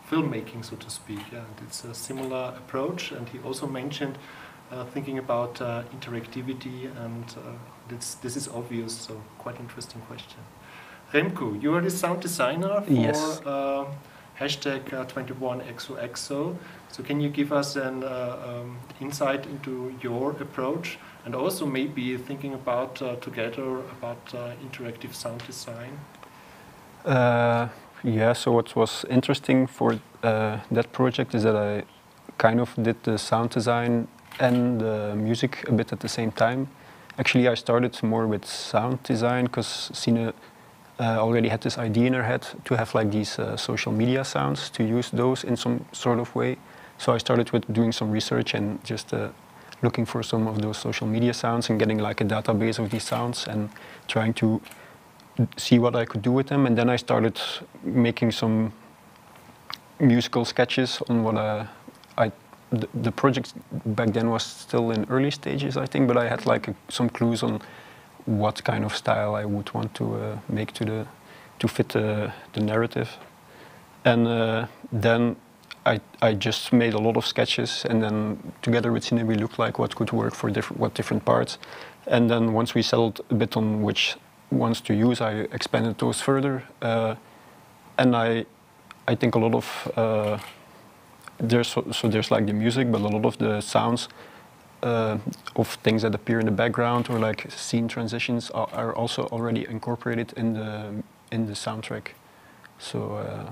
filmmaking, so to speak. Yeah, and it's a similar approach. And he also mentioned uh, thinking about uh, interactivity, and uh, this, this is obvious, so quite interesting question. Remco, you are the sound designer for yes. Uh, hashtag 21XOXO. So can you give us an um, insight into your approach and also maybe thinking about uh, together about uh, interactive sound design? Uh, yeah, so what was interesting for uh, that project is that I kind of did the sound design and the music a bit at the same time. Actually, I started more with sound design because Sine uh, already had this idea in her head to have like these uh, social media sounds, to use those in some sort of way. So I started with doing some research and just uh, looking for some of those social media sounds and getting like a database of these sounds and trying to see what I could do with them. And then I started making some musical sketches on what uh, I. The, the, project back then was still in early stages, I think, but I had like a, some clues on what kind of style I would want to uh, make to the to fit the, the narrative. And uh, then I, I just made a lot of sketches, and then together with Sine we looked like what could work for different what different parts. And then once we settled a bit on which ones to use, I expanded those further. Uh, and I I think a lot of uh, there's so, so, there's like the music, but a lot of the sounds uh, of things that appear in the background or like scene transitions are, are also already incorporated in the in the soundtrack. So uh,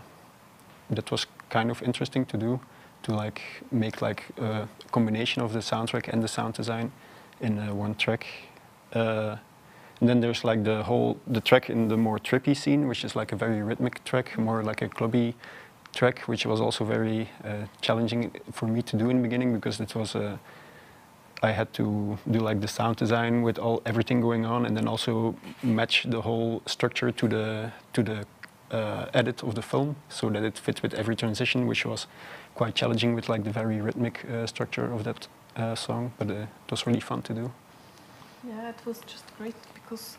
that was kind of interesting to do, to like make like a combination of the soundtrack and the sound design in uh, one track. Uh, and then there's like the whole the track in the more trippy scene, which is like a very rhythmic track, more like a clubby track, which was also very uh, challenging for me to do in the beginning because it was a I had to do like the sound design with all everything going on, and then also match the whole structure to the to the uh, edit of the film so that it fits with every transition, which was quite challenging with like the very rhythmic uh, structure of that uh, song. But uh, it was really fun to do. Yeah, it was just great because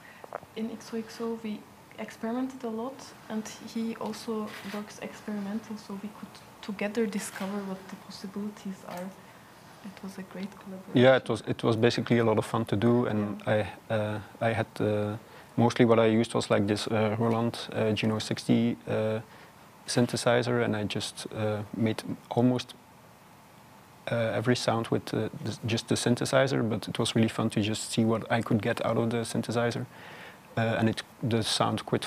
in XOXO we experimented a lot, and he also works experimental, so we could together discover what the possibilities are. It was a great collaboration. Yeah, it was. It was basically a lot of fun to do, and yeah. I uh, I had uh, mostly what I used was like this uh, Roland uh, Juno 60 uh, synthesizer, and I just uh, made almost uh, every sound with uh, just the synthesizer. But it was really fun to just see what I could get out of the synthesizer, and it the sound quite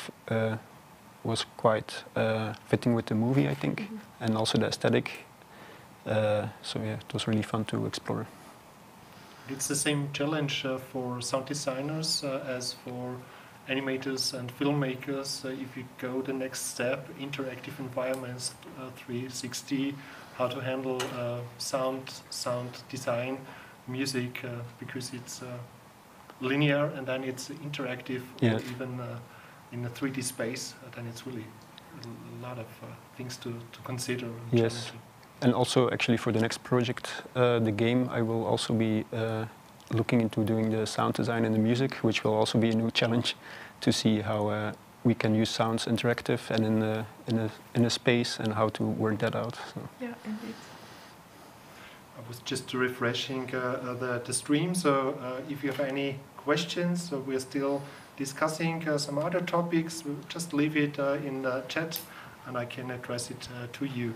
was quite fitting with the movie, I think, mm -hmm. and also the aesthetic. Uh, so yeah, it was really fun to explore. It's the same challenge uh, for sound designers uh, as for animators and filmmakers, uh, if you go the next step, interactive environments, uh, 360, how to handle uh, sound, sound design, music, because it's linear and then it's interactive yeah. or even in a 3D space, then it's really a lot of things to, to consider. yes. And also, actually, for the next project, uh, the game, I will also be uh, looking into doing the sound design and the music, which will also be a new challenge to see how uh, we can use sounds interactive and in a, in a, in a space and how to work that out. So. Yeah, indeed. I was just refreshing uh, uh the, the stream, so uh, if you have any questions, so we're still discussing uh, some other topics, just leave it in the chat and I can address it to you.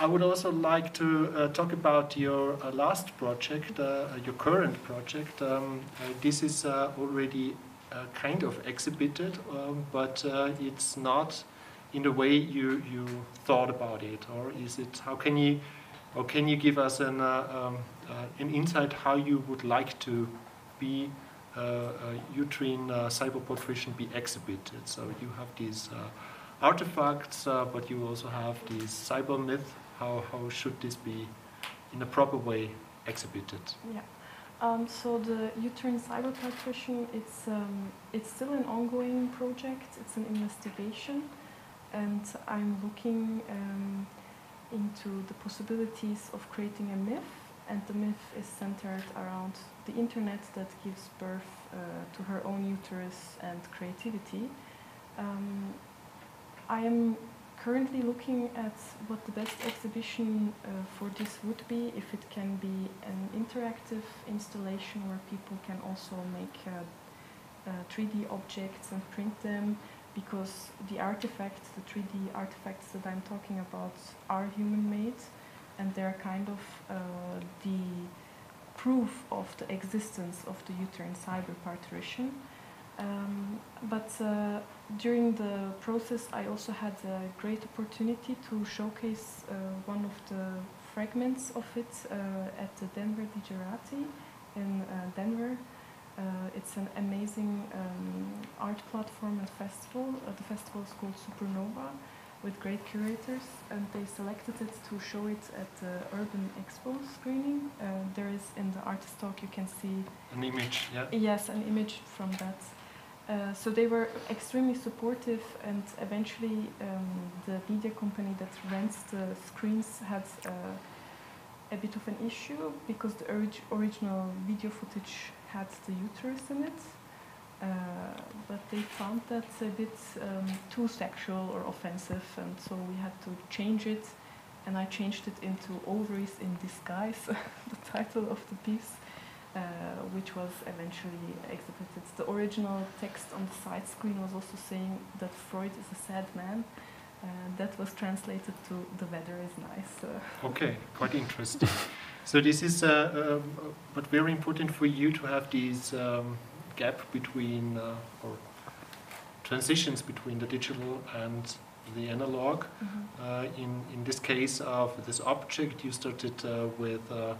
I would also like to uh, talk about your uh, last project, uh, your current project. Um, this is already kind of exhibited, um, but it's not in the way you, you thought about it, or is it? How can you, or can you give us an um, an insight how you would like to be uh, uh, uterine uh, be exhibited. So you have these uh, artifacts, but you also have these cyber myth how, how should this be in a proper way exhibited? Yeah. Um, so the uterine cyber parturition, it's, um, it's still an ongoing project. It's an investigation. And I'm looking um, into the possibilities of creating a myth. And the myth is centered around the internet that gives birth uh, to her own uterus and creativity. Um, I am currently looking at what the best exhibition uh, for this would be, if it can be an interactive installation where people can also make 3D uh, uh, objects and print them, because the artifacts, the 3D artifacts that I'm talking about are human-made, and they're kind of uh, the proof of the existence of the uterine cyber parturition. Um, but uh, during the process, I also had a great opportunity to showcase uh, one of the fragments of it uh, at the Denver Digerati in uh, Denver. Uh, it's an amazing um, art platform and festival. Uh, the festival is called Supernova with great curators, and they selected it to show it at the Urban Expo screening. there is in the artist talk you can see an image. Yeah. Yes, an image from that. Uh, so they were extremely supportive, and eventually um, the media company that rents the screens had uh, a bit of an issue because the orig original video footage had the uterus in it. Uh, but they found that a bit um, too sexual or offensive, and so we had to change it. And I changed it into ovaries in disguise, the title of the piece. Uh, which was eventually exhibited. The original text on the side screen was also saying that Freud is a sad man. Uh, that was translated to the weather is nice. Uh. Okay, quite interesting. so this is uh, um, but very important for you to have this um, gap between uh, or transitions between the digital and the analog. Mm -hmm. in in this case of this object, you started with uh,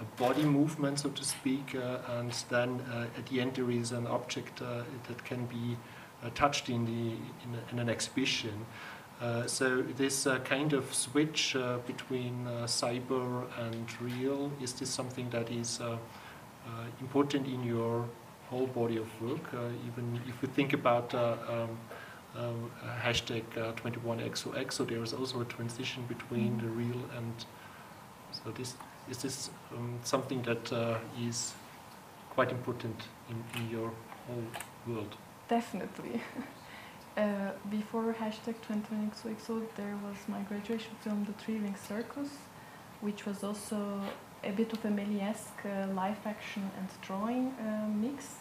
a body movement, so to speak, uh, and then uh, at the end there is an object that can be touched in, the, in, a, in an exhibition. Uh, so this uh, kind of switch uh, between cyber and real, is this something that is important in your whole body of work? even if we think about um, um, hashtag 21XOXO, so there is also a transition between the real and so this is this um, something that uh, is quite important in, in, your whole world? Definitely. uh, before hashtag 2020XOXO, there was my graduation film, The Three Wing Circus, which was also a bit of a Méliès uh, live action and drawing uh, mix.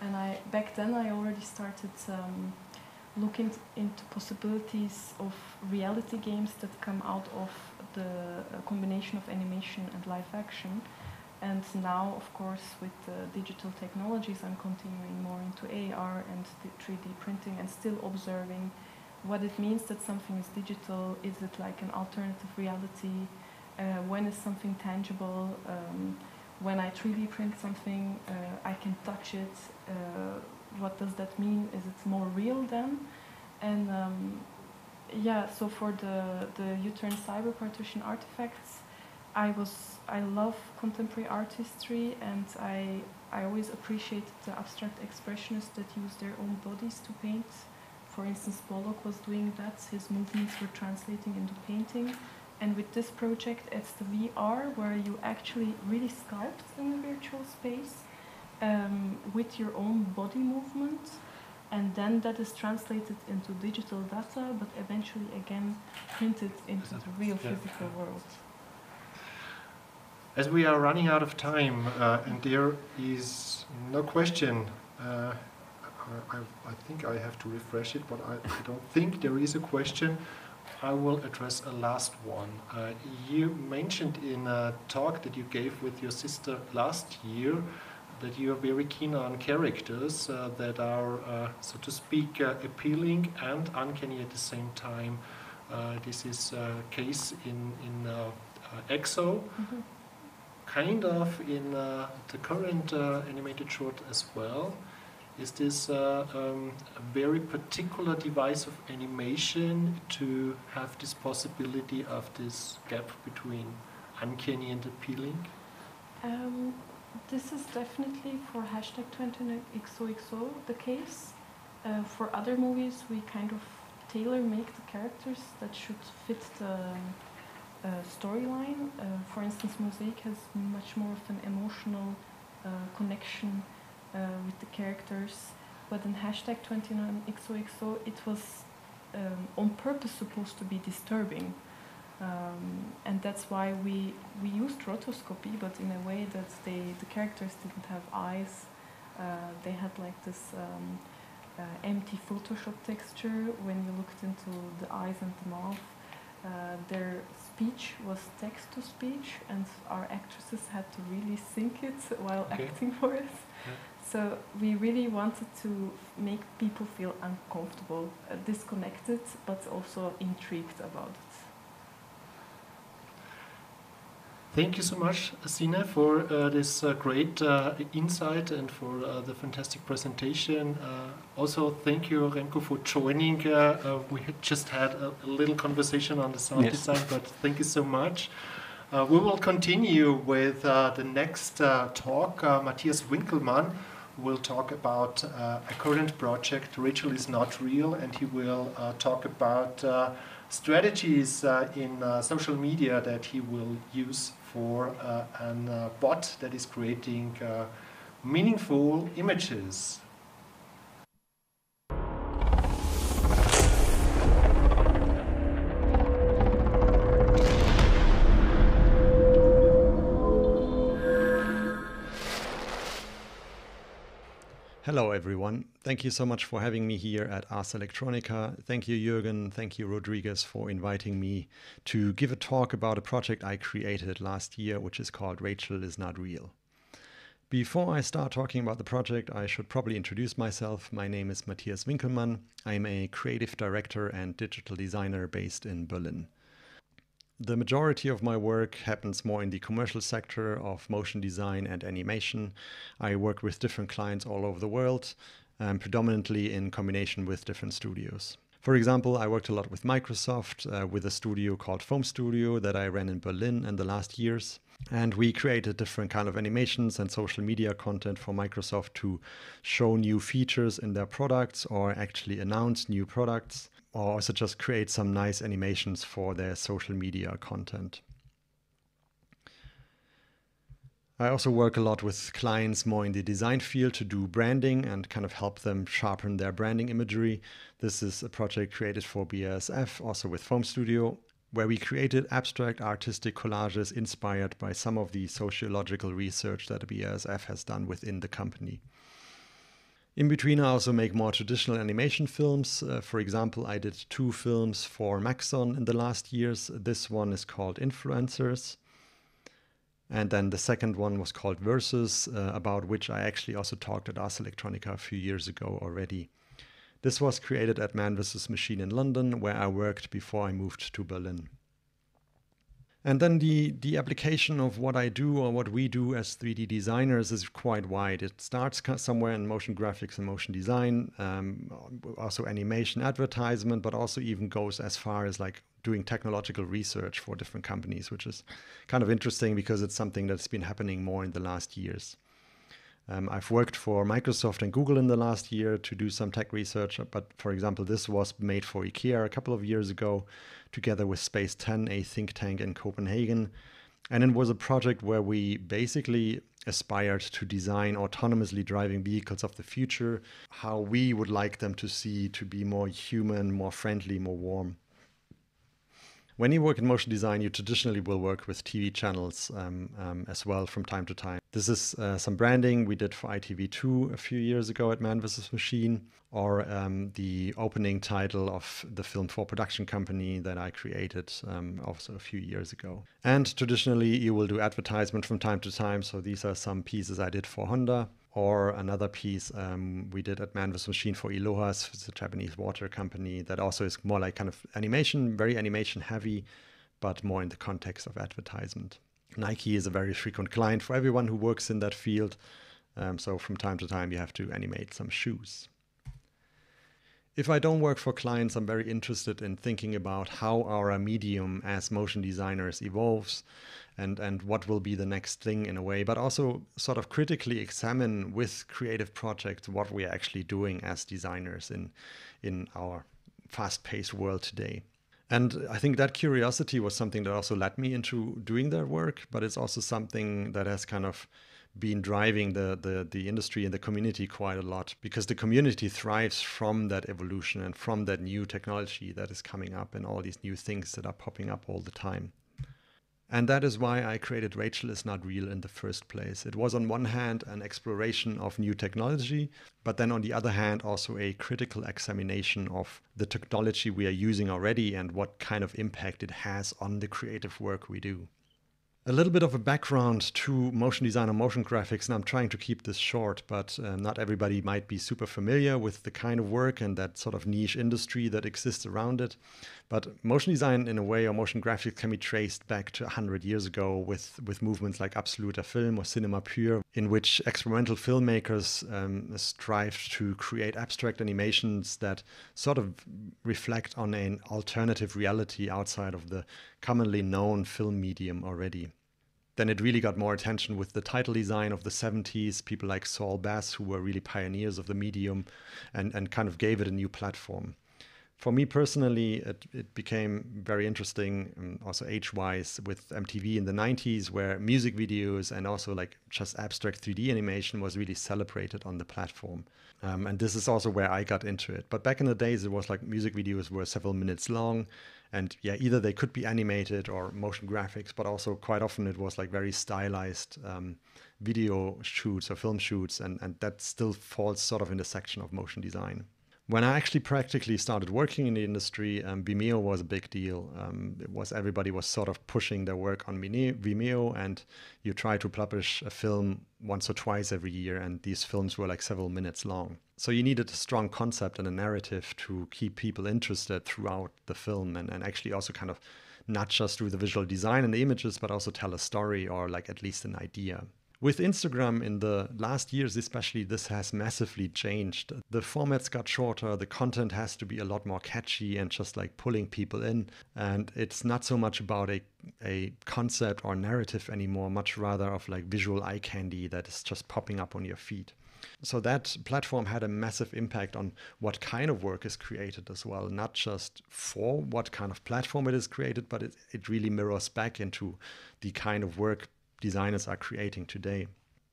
And I back then I already started um, looking into possibilities of reality games that come out of the uh, combination of animation and live action. And now, of course, with digital technologies, I'm continuing more into AR and 3D printing and still observing what it means that something is digital. Is it like an alternative reality? Uh, when is something tangible? Um, when I 3D print something, uh, I can touch it. Uh, what does that mean? Is it more real then? And um, yeah, so for the, the uterine cyber parturition artifacts, I was I love contemporary art history and I I always appreciated the abstract expressionists that use their own bodies to paint. For instance, Pollock was doing that. His movements were translating into painting. And with this project, it's the VR where you actually really sculpt in a virtual space um, with your own body movement. And then that is translated into digital data, but eventually again printed into the real physical world. As we are running out of time, uh, and there is no question, uh, I, I, think I have to refresh it, but I, I, don't think there is a question. I will address a last one. Uh, you mentioned in a talk that you gave with your sister last year that you are very keen on characters uh, that are, uh, so to speak, uh, appealing and uncanny at the same time. Uh, this is a case in, in uh, uh, EXO, mm -hmm. kind of in the current animated short as well. Is this um, a very particular device of animation to have this possibility of this gap between uncanny and appealing? Um, this is definitely for hashtag 21XOXO the case. Uh, for other movies, we kind of tailor make the characters that should fit the uh, storyline. Uh, for instance, Mosaic has much more of an emotional uh, connection uh, with the characters, but in hashtag 21XOXO, it was um, on purpose supposed to be disturbing. Um, and that's why we, we used rotoscopy, but in a way that they, the characters didn't have eyes. Uh, they had like this um, uh, empty Photoshop texture when you looked into the eyes and the mouth. Uh, their speech was text to speech, and our actresses had to really think it while okay. acting for us. Yeah. So we really wanted to make people feel uncomfortable, uh, disconnected, but also intrigued about it. Thank you so much, Sina, for uh, this uh, great uh, insight and for uh, the fantastic presentation. Uh, also, thank you, Remco, for joining. Uh, we just had a, a, little conversation on the sound yes. design, but thank you so much. we will continue with the next talk. Matthias Winckelmann will talk about a current project, Rachael is Not Real, and he will talk about strategies in social media that he will use for uh, a uh, bot that is creating uh, meaningful images. Hello, everyone. Thank you so much for having me here at Ars Electronica. Thank you, Jürgen. Thank you, Rodriguez, for inviting me to give a talk about a project I created last year, which is called Rachael is Not Real. Before I start talking about the project, I should probably introduce myself. My name is Matthias Winckelmann. I'm a creative director and digital designer based in Berlin. The majority of my work happens more in the commercial sector of motion design and animation. I work with different clients all over the world, um, predominantly in combination with different studios. For example, I worked a lot with Microsoft, uh, with a studio called Foam Studio that I ran in Berlin in the last years. And we created different kind of animations and social media content for Microsoft to show new features in their products or actually announce new products or also just create some nice animations for their social media content. I also work a lot with clients more in the design field to do branding and kind of help them sharpen their branding imagery. This is a project created for BASF, also with Foam Studio, where we created abstract artistic collages inspired by some of the sociological research that BASF has done within the company. In between, I also make more traditional animation films. Uh, for example, I did two films for Maxon in the last years. This one is called Influencers. And then the second one was called Versus, uh, about which I actually also talked at Ars Electronica a few years ago already. This was created at Man vs. Machine in London, where I worked before I moved to Berlin. And then the, the application of what I do or what we do as 3D designers is quite wide. It starts somewhere in motion graphics and motion design, um, also animation advertisement, but also even goes as far as like doing technological research for different companies, which is kind of interesting because it's something that's been happening more in the last years. Um, I've worked for Microsoft and Google in the last year to do some tech research, but for example, this was made for IKEA a couple of years ago, together with Space 10, a think tank in Copenhagen. And it was a project where we basically aspired to design autonomously driving vehicles of the future, how we would like them to see to be more human, more friendly, more warm. When you work in motion design, you traditionally will work with TV channels um, um, as well from time to time. This is uh, some branding we did for ITV2 a few years ago at Man vs. Machine, or um, the opening title of the Film 4 production company that I created um, also a few years ago. And traditionally, you will do advertisement from time to time. So these are some pieces I did for Honda or another piece um, we did at Man vs. Machine for I LOHAS, it's a Japanese water company that also is more like kind of animation, very animation heavy, but more in the context of advertisement. Nike is a very frequent client for everyone who works in that field. Um, so from time to time, you have to animate some shoes. If I don't work for clients, I'm very interested in thinking about how our medium as motion designers evolves and and what will be the next thing in a way but also sort of critically examine with creative projects what we're actually doing as designers in in our fast-paced world today and I think that curiosity was something that also led me into doing that work, but it's also something that has kind of been driving the, the, the industry and the community quite a lot because the community thrives from that evolution and from that new technology that is coming up and all these new things that are popping up all the time. And that is why I created Rachael is Not Real in the first place. It was, on one hand, an exploration of new technology, but then on the other hand, also a critical examination of the technology we are using already and what kind of impact it has on the creative work we do. A little bit of a background to motion design and motion graphics, and I'm trying to keep this short, but uh, not everybody might be super familiar with the kind of work and that sort of niche industry that exists around it. But motion design, in a way, or motion graphics can be traced back to 100 years ago with, with movements like Absoluter Film or Cinéma Pur, in which experimental filmmakers um, strived to create abstract animations that sort of reflect on an alternative reality outside of the commonly known film medium already. Then it really got more attention with the title design of the 70s, people like Saul Bass, who were really pioneers of the medium and, and kind of gave it a new platform. For me personally, it, it became very interesting, um, also age wise, with MTV in the 90s, where music videos and also like just abstract 3D animation was really celebrated on the platform. Um, and this is also where I got into it. But back in the days, it was like music videos were several minutes long and yeah either they could be animated or motion graphics but also quite often it was like very stylized um, video shoots or film shoots and, and that still falls sort of in the section of motion design when I actually practically started working in the industry, um, Vimeo was a big deal. Um, it was everybody was sort of pushing their work on Vimeo, and you try to publish a film once or twice every year, and these films were like several minutes long. So you needed a strong concept and a narrative to keep people interested throughout the film, and, and actually also kind of not just through the visual design and the images, but also tell a story or like at least an idea. With Instagram in the last years, especially, this has massively changed. The formats got shorter, the content has to be a lot more catchy and just like pulling people in. And it's not so much about a, a concept or narrative anymore, much rather of like visual eye candy that is just popping up on your feed. So that platform had a massive impact on what kind of work is created as well, not just for what kind of platform it is created, but it, it really mirrors back into the kind of work designers are creating today.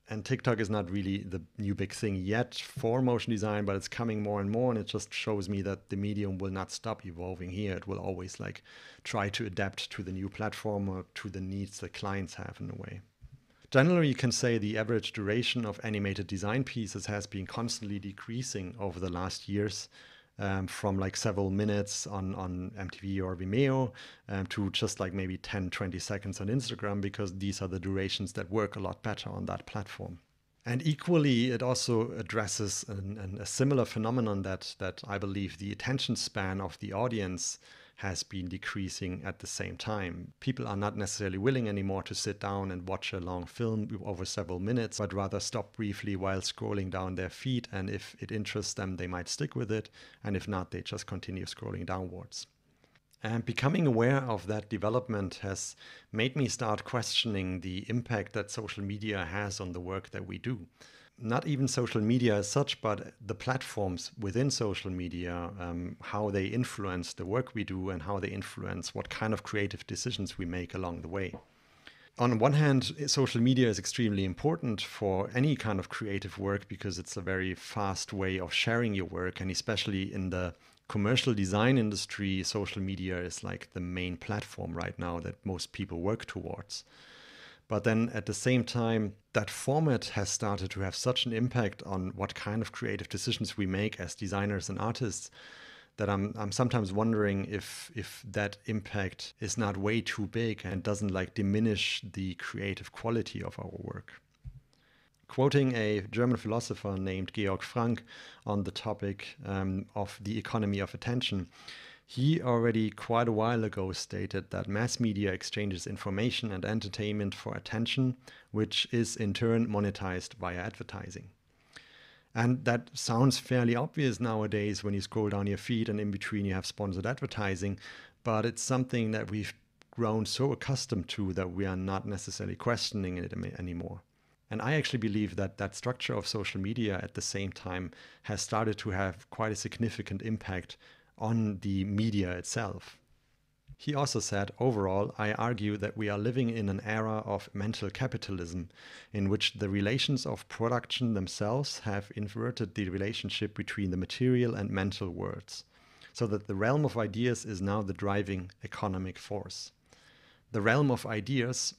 And TikTok is not really the new big thing yet for motion design, but it's coming more and more. And it just shows me that the medium will not stop evolving here. It will always like try to adapt to the new platform or to the needs that clients have in a way. Generally, you can say the average duration of animated design pieces has been constantly decreasing over the last years um, from like several minutes on, on MTV or Vimeo um, to just like maybe 10, 20 seconds on Instagram because these are the durations that work a lot better on that platform. And equally, it also addresses an, an, a similar phenomenon that, that I believe the attention span of the audience has been decreasing at the same time. People are not necessarily willing anymore to sit down and watch a long film over several minutes, but rather stop briefly while scrolling down their feed. And if it interests them, they might stick with it. And if not, they just continue scrolling downwards. And becoming aware of that development has made me start questioning the impact that social media has on the work that we do not even social media as such, but the platforms within social media, um, how they influence the work we do and how they influence what kind of creative decisions we make along the way. On one hand, social media is extremely important for any kind of creative work because it's a very fast way of sharing your work, and especially in the commercial design industry, social media is like the main platform right now that most people work towards. But then at the same time, that format has started to have such an impact on what kind of creative decisions we make as designers and artists that I'm I'm sometimes wondering if if that impact is not way too big and doesn't like diminish the creative quality of our work. Quoting a German philosopher named Georg Franck on the topic um, of the economy of attention, he already quite a while ago stated that mass media exchanges information and entertainment for attention, which is in turn monetized via advertising. And that sounds fairly obvious nowadays when you scroll down your feed and in between you have sponsored advertising, but it's something that we've grown so accustomed to that we are not necessarily questioning it anymore. And I actually believe that that structure of social media at the same time has started to have quite a significant impact on the media itself. He also said, overall, I argue that we are living in an era of mental capitalism in which the relations of production themselves have inverted the relationship between the material and mental worlds, so that the realm of ideas is now the driving economic force. The realm of ideas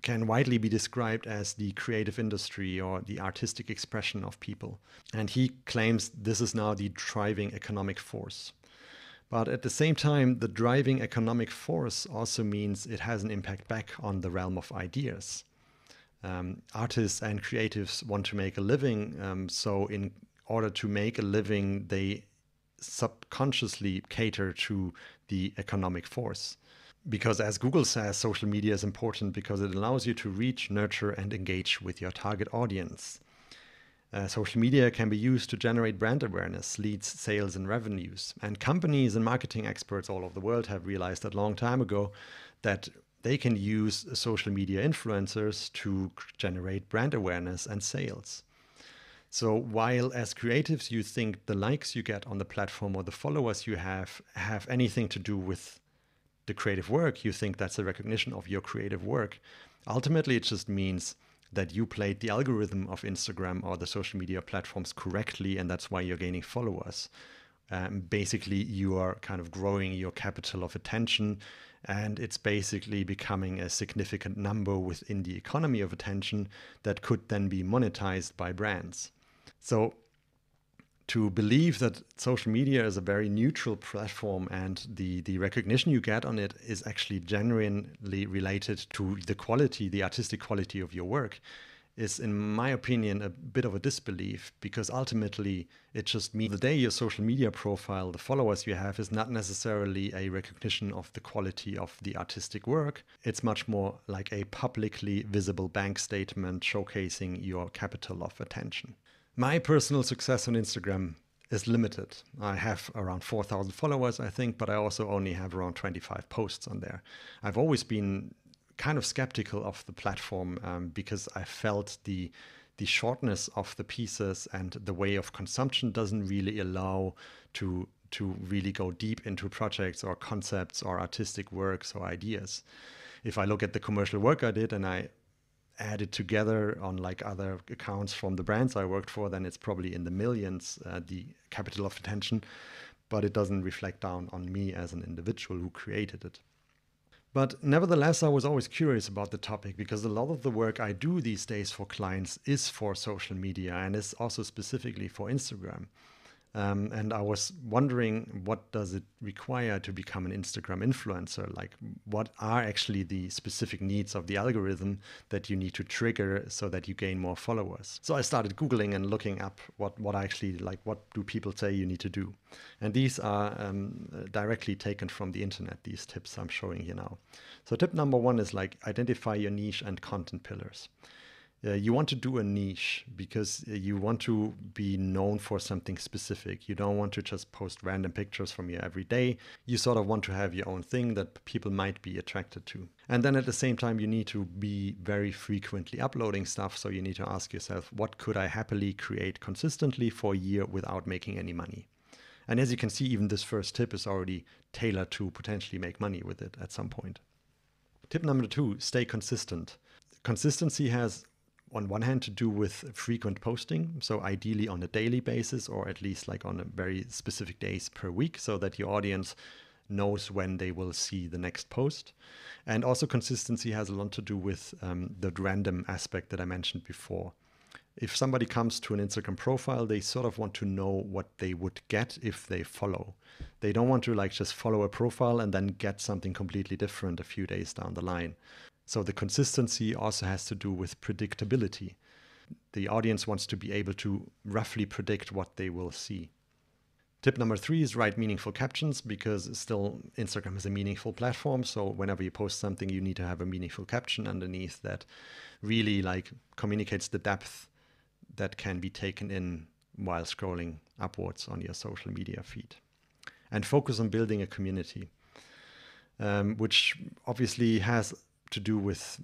can widely be described as the creative industry or the artistic expression of people. And he claims this is now the driving economic force. But at the same time, the driving economic force also means it has an impact back on the realm of ideas. Um, artists and creatives want to make a living, um, so in order to make a living, they subconsciously cater to the economic force. Because, as Google says, social media is important because it allows you to reach, nurture, and engage with your target audience. Uh, social media can be used to generate brand awareness, leads, sales, and revenues. And companies and marketing experts all over the world have realized that long time ago that they can use social media influencers to generate brand awareness and sales. So while as creatives you think the likes you get on the platform or the followers you have have anything to do with the creative work, you think that's a recognition of your creative work. Ultimately, it just means that you played the algorithm of Instagram or the social media platforms correctly, and that's why you're gaining followers. Um, basically, you are kind of growing your capital of attention, and it's basically becoming a significant number within the economy of attention that could then be monetized by brands. So, to believe that social media is a very neutral platform and the, the recognition you get on it is actually genuinely related to the quality, the artistic quality of your work, is, in my opinion, a bit of a disbelief because ultimately it just means the day your social media profile, the followers you have, is not necessarily a recognition of the quality of the artistic work. It's much more like a publicly visible bank statement showcasing your capital of attention. My personal success on Instagram is limited. I have around 4,000 followers, I think, but I also only have around 25 posts on there. I've always been kind of skeptical of the platform um, because I felt the the shortness of the pieces and the way of consumption doesn't really allow to to really go deep into projects or concepts or artistic works or ideas. If I look at the commercial work I did and I added together on like other accounts from the brands I worked for, then it's probably in the millions, uh, the capital of attention, but it doesn't reflect down on me as an individual who created it. But nevertheless, I was always curious about the topic because a lot of the work I do these days for clients is for social media and is also specifically for Instagram. Um, and I was wondering, what does it require to become an Instagram influencer? Like, what are actually the specific needs of the algorithm that you need to trigger so that you gain more followers? So I started Googling and looking up what, what actually, like, what do people say you need to do? And these are um, directly taken from the internet, these tips I'm showing you now. So tip number one is like, identify your niche and content pillars uh, you want to do a niche because uh, you want to be known for something specific. You don't want to just post random pictures from you every day. You sort of want to have your own thing that people might be attracted to. And then at the same time, you need to be very frequently uploading stuff. So you need to ask yourself, what could I happily create consistently for a year without making any money? And as you can see, even this first tip is already tailored to potentially make money with it at some point. Tip number two stay consistent. Consistency has on one hand to do with frequent posting so ideally on a daily basis or at least like on a very specific days per week so that your audience knows when they will see the next post. And also consistency has a lot to do with um, the random aspect that i mentioned before. If somebody comes to an instagram profile they sort of want to know what they would get if they follow. They don't want to like just follow a profile and then get something completely different a few days down the line so the consistency also has to do with predictability. The audience wants to be able to roughly predict what they will see. Tip number three is write meaningful captions because still Instagram is a meaningful platform. So whenever you post something, you need to have a meaningful caption underneath that really like communicates the depth that can be taken in while scrolling upwards on your social media feed. And focus on building a community, um, which obviously has to do with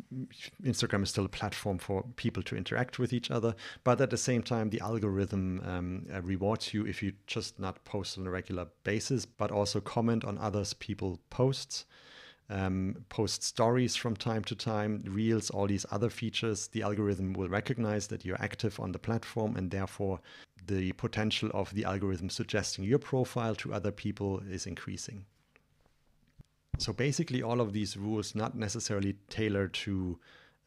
Instagram is still a platform for people to interact with each other, but at the same time, the algorithm um, uh, rewards you if you just not post on a regular basis, but also comment on others people posts. Um, post stories from time to time, reels, all these other features, the algorithm will recognize that you're active on the platform and therefore the potential of the algorithm suggesting your profile to other people is increasing. So basically, all of these rules not necessarily tailored to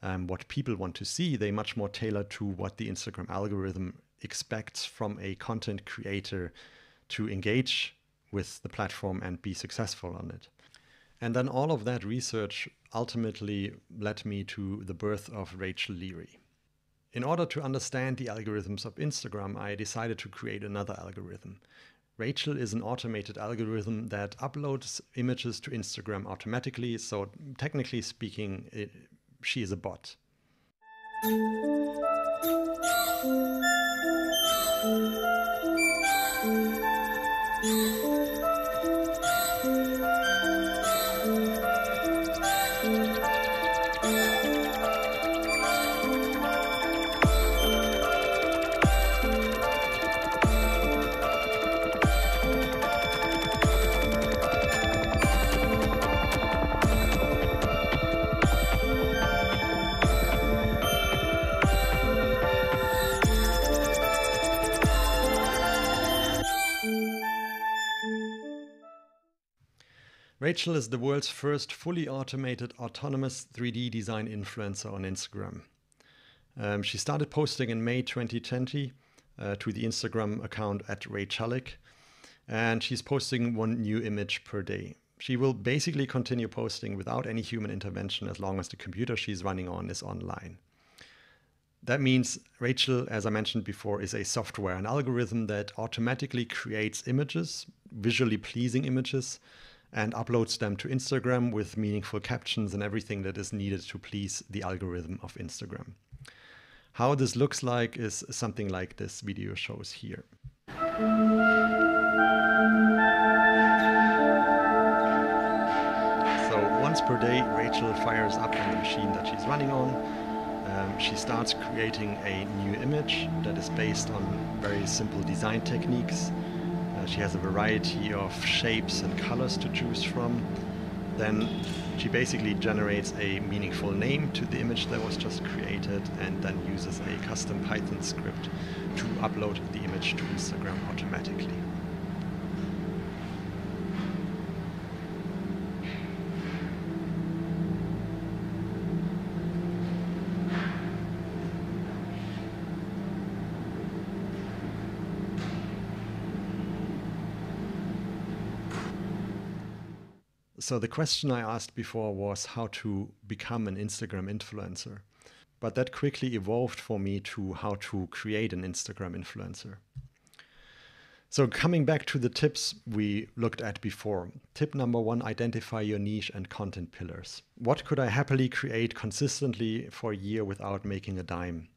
um, what people want to see. They much more tailored to what the Instagram algorithm expects from a content creator to engage with the platform and be successful on it. And then all of that research ultimately led me to the birth of Rachael Leary. In order to understand the algorithms of Instagram, I decided to create another algorithm. Rachael is an automated algorithm that uploads images to Instagram automatically. So, technically speaking, it, she is a bot. Rachael is the world's first fully automated autonomous 3D design influencer on Instagram. Um, she started posting in May 2020 uh, to the Instagram account at Rachelic, and she's posting one new image per day. She will basically continue posting without any human intervention as long as the computer she's running on is online. That means Rachael, as I mentioned before, is a software, an algorithm that automatically creates images, visually pleasing images, and uploads them to Instagram with meaningful captions and everything that is needed to please the algorithm of Instagram. How this looks like is something like this video shows here. So once per day, Rachael fires up on the machine that she's running on. Um, she starts creating a new image that is based on very simple design techniques Uh, she has a variety of shapes and colors to choose from. Then she basically generates a meaningful name to the image that was just created and then uses a custom Python script to upload the image to Instagram automatically. So the question I asked before was how to become an Instagram influencer. But that quickly evolved for me to how to create an Instagram influencer. So coming back to the tips we looked at before. Tip number one, identify your niche and content pillars. What could I happily create consistently for a year without making a dime?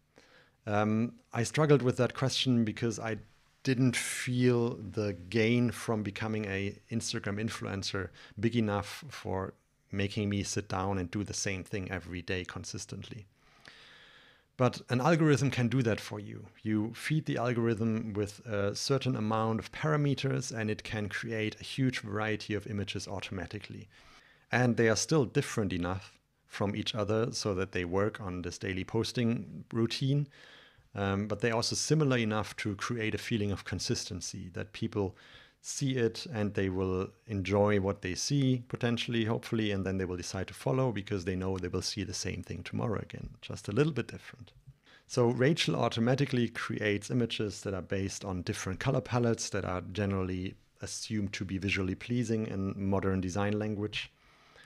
Um, I struggled with that question because I didn't feel the gain from becoming a Instagram influencer big enough for making me sit down and do the same thing every day consistently. But an algorithm can do that for you. You feed the algorithm with a certain amount of parameters and it can create a huge variety of images automatically. And they are still different enough from each other so that they work on this daily posting routine um, but they're also similar enough to create a feeling of consistency that people see it and they will enjoy what they see potentially, hopefully, and then they will decide to follow because they know they will see the same thing tomorrow again, just a little bit different. So Rachael automatically creates images that are based on different color palettes that are generally assumed to be visually pleasing in modern design language.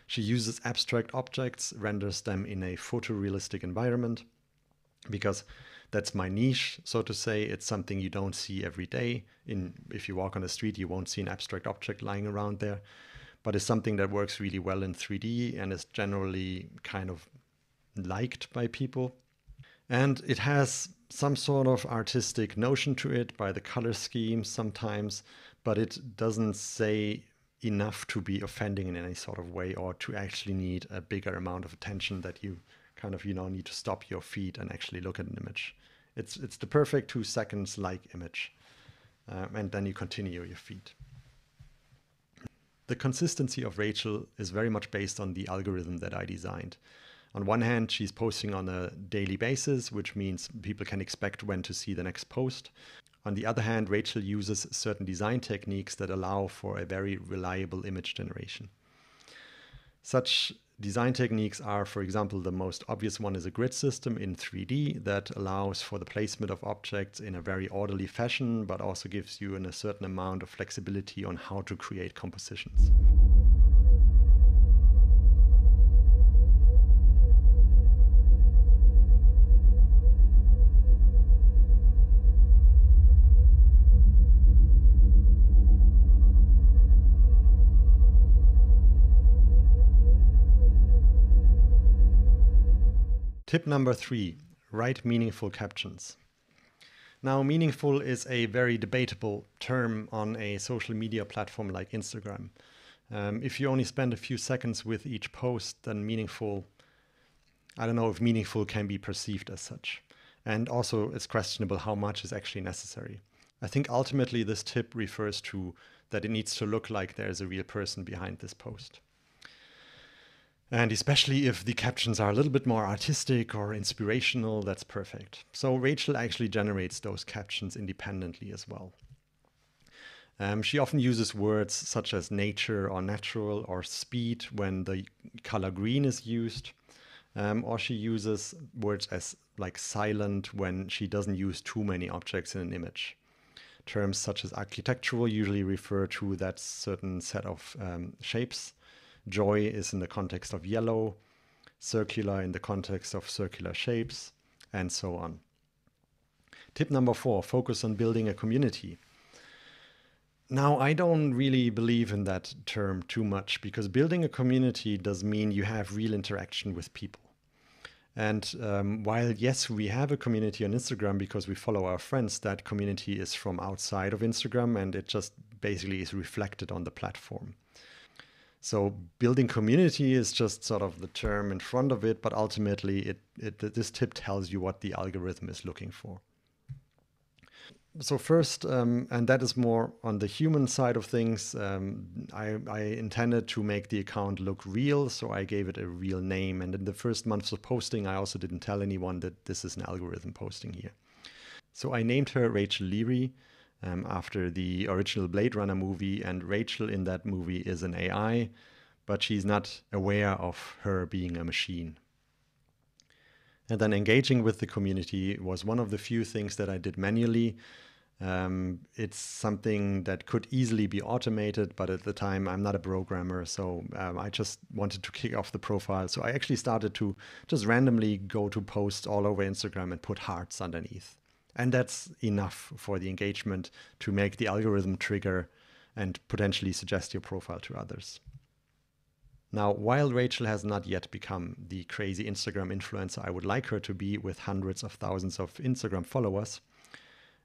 She uses abstract objects, renders them in a photorealistic environment because that's my niche, so to say. It's something you don't see every day. In if you walk on the street, you won't see an abstract object lying around there, but it's something that works really well in 3D and is generally kind of liked by people. And it has some sort of artistic notion to it by the color scheme sometimes, but it doesn't say enough to be offending in any sort of way or to actually need a bigger amount of attention that you kind of you know need to stop your feet and actually look at an image. It's it's the perfect two seconds like image, um, and then you continue your feed. The consistency of Rachael is very much based on the algorithm that I designed. On one hand, she's posting on a daily basis, which means people can expect when to see the next post. On the other hand, Rachael uses certain design techniques that allow for a very reliable image generation. Such design techniques are, for example, the most obvious one is a grid system in 3D that allows for the placement of objects in a very orderly fashion, but also gives you a certain amount of flexibility on how to create compositions. Tip number three write meaningful captions. Now, meaningful is a very debatable term on a social media platform like Instagram. Um, if you only spend a few seconds with each post, then meaningful, I don't know if meaningful can be perceived as such. And also, it's questionable how much is actually necessary. I think ultimately this tip refers to that it needs to look like there's a real person behind this post. And especially if the captions are a little bit more artistic or inspirational, that's perfect. So Rachael actually generates those captions independently as well. Um, she often uses words such as nature or natural or speed when the color green is used. Um, or she uses words as like silent when she doesn't use too many objects in an image. Terms such as architectural usually refer to that certain set of um, shapes Joy is in the context of yellow, circular in the context of circular shapes, and so on. Tip number four focus on building a community. Now, I don't really believe in that term too much because building a community does mean you have real interaction with people. And um, while, yes, we have a community on Instagram because we follow our friends, that community is from outside of Instagram and it just basically is reflected on the platform. So building community is just sort of the term in front of it, but ultimately it, it this tip tells you what the algorithm is looking for. So first, um, and that is more on the human side of things, um, I, I, intended to make the account look real, so I gave it a real name. And in the first months of posting, I also didn't tell anyone that this is an algorithm posting here. So I named her Rachael Leary, um, after the original Blade Runner movie, and Rachael in that movie is an AI, but she's not aware of her being a machine. And then engaging with the community was one of the few things that I did manually. Um, it's something that could easily be automated, but at the time I'm not a programmer, so um, I just wanted to kick off the profile. So I actually started to just randomly go to posts all over Instagram and put hearts underneath. And that's enough for the engagement to make the algorithm trigger and potentially suggest your profile to others. Now, while Rachael has not yet become the crazy Instagram influencer I would like her to be with hundreds of thousands of Instagram followers,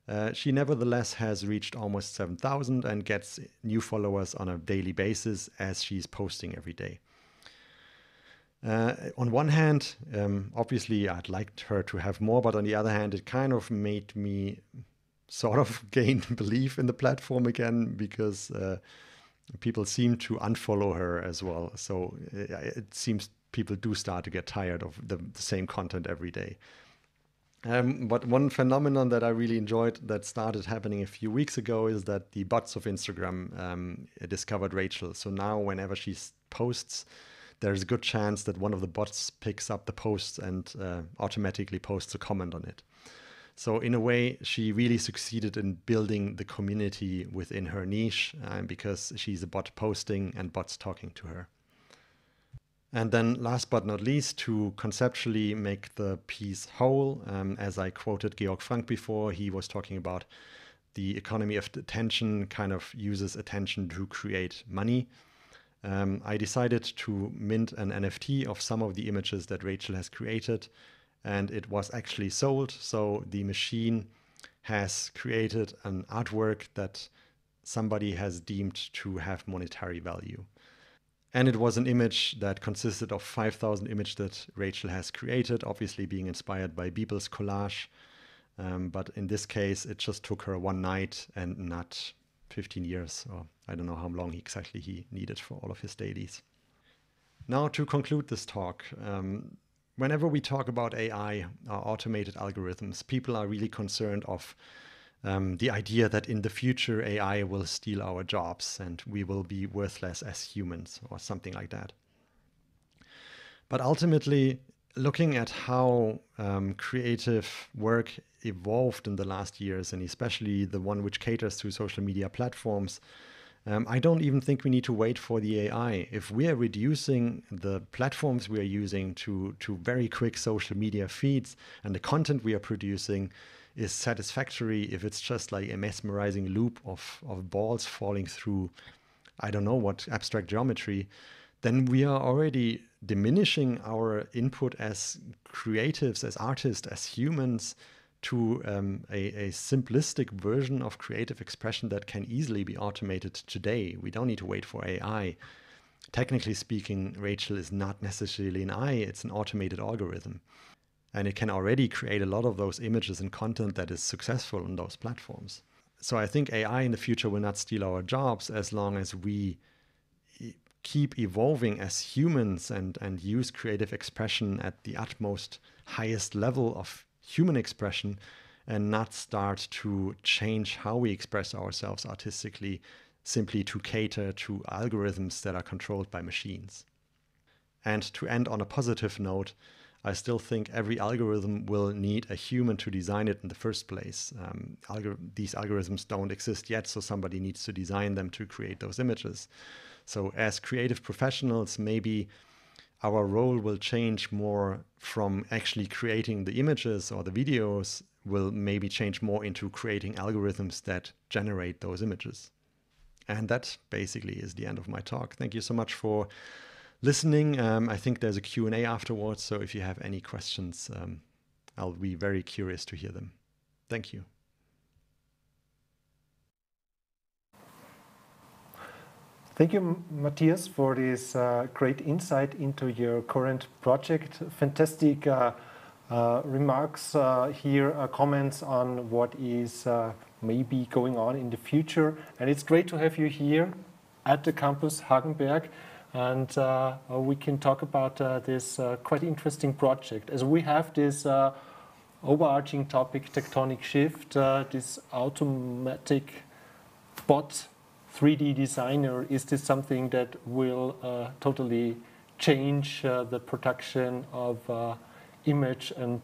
uh, she nevertheless has reached almost 7,000 and gets new followers on a daily basis as she's posting every day. Uh, on one hand, um, obviously, I'd liked her to have more, but on the other hand, it kind of made me sort of gain belief in the platform again because uh, people seem to unfollow her as well. So it, uh, it, seems people do start to get tired of the, the same content every day. Um, but one phenomenon that I really enjoyed that started happening a few weeks ago is that the bots of Instagram um, discovered Rachael. So now, whenever she posts, there's a good chance that one of the bots picks up the post and uh, automatically posts a comment on it. So in a way, she really succeeded in building the community within her niche uh, because she's a bot posting and bots talking to her. And then last but not least, to conceptually make the piece whole, um, as I quoted Georg Franck before, he was talking about the economy of attention kind of uses attention to create money um, I decided to mint an NFT of some of the images that Rachael has created, and it was actually sold. So the machine has created an artwork that somebody has deemed to have monetary value. And it was an image that consisted of 5,000 images that Rachael has created, obviously being inspired by Beeple collage. Um, but in this case, it just took her one night and not 15 years, or I don't know how long exactly he needed for all of his dailies. Now, to conclude this talk, um, whenever we talk about AI or automated algorithms, people are really concerned of um, the idea that in the future AI will steal our jobs and we will be worthless as humans or something like that. But ultimately, looking at how um, creative work evolved in the last years, and especially the one which caters to social media platforms, um, I don't even think we need to wait for the AI. If we are reducing the platforms we are using to, to very quick social media feeds and the content we are producing is satisfactory, if it's just like a mesmerizing loop of, of balls falling through, I don't know what abstract geometry, then we are already diminishing our input as creatives, as artists, as humans to um, a, a, simplistic version of creative expression that can easily be automated today. We don't need to wait for AI. Technically speaking, Rachael is not necessarily an AI, it's an automated algorithm. And it can already create a lot of those images and content that is successful on those platforms. So I think AI in the future will not steal our jobs as long as we keep evolving as humans and, and use creative expression at the utmost highest level of human expression and not start to change how we express ourselves artistically simply to cater to algorithms that are controlled by machines. And to end on a positive note, I still think every algorithm will need a human to design it in the first place. Um, algor these algorithms don't exist yet, so somebody needs to design them to create those images. So, as creative professionals, maybe our role will change more from actually creating the images or the videos will maybe change more into creating algorithms that generate those images. And that basically is the end of my talk. Thank you so much for listening. Um, I think there's a Q&A afterwards, so if you have any questions, um, I'll be very curious to hear them. Thank you. Thank you, Matthias, for this uh, great insight into your current project. Fantastic uh, uh, remarks uh, here, uh, comments on what is uh, maybe going on in the future. And it's great to have you here at the campus Hagenberg. And we can talk about this quite interesting project. As we have this overarching topic, tectonic shift, this automatic bot 3D designer, is this something that will uh, totally change uh, the production of uh, image and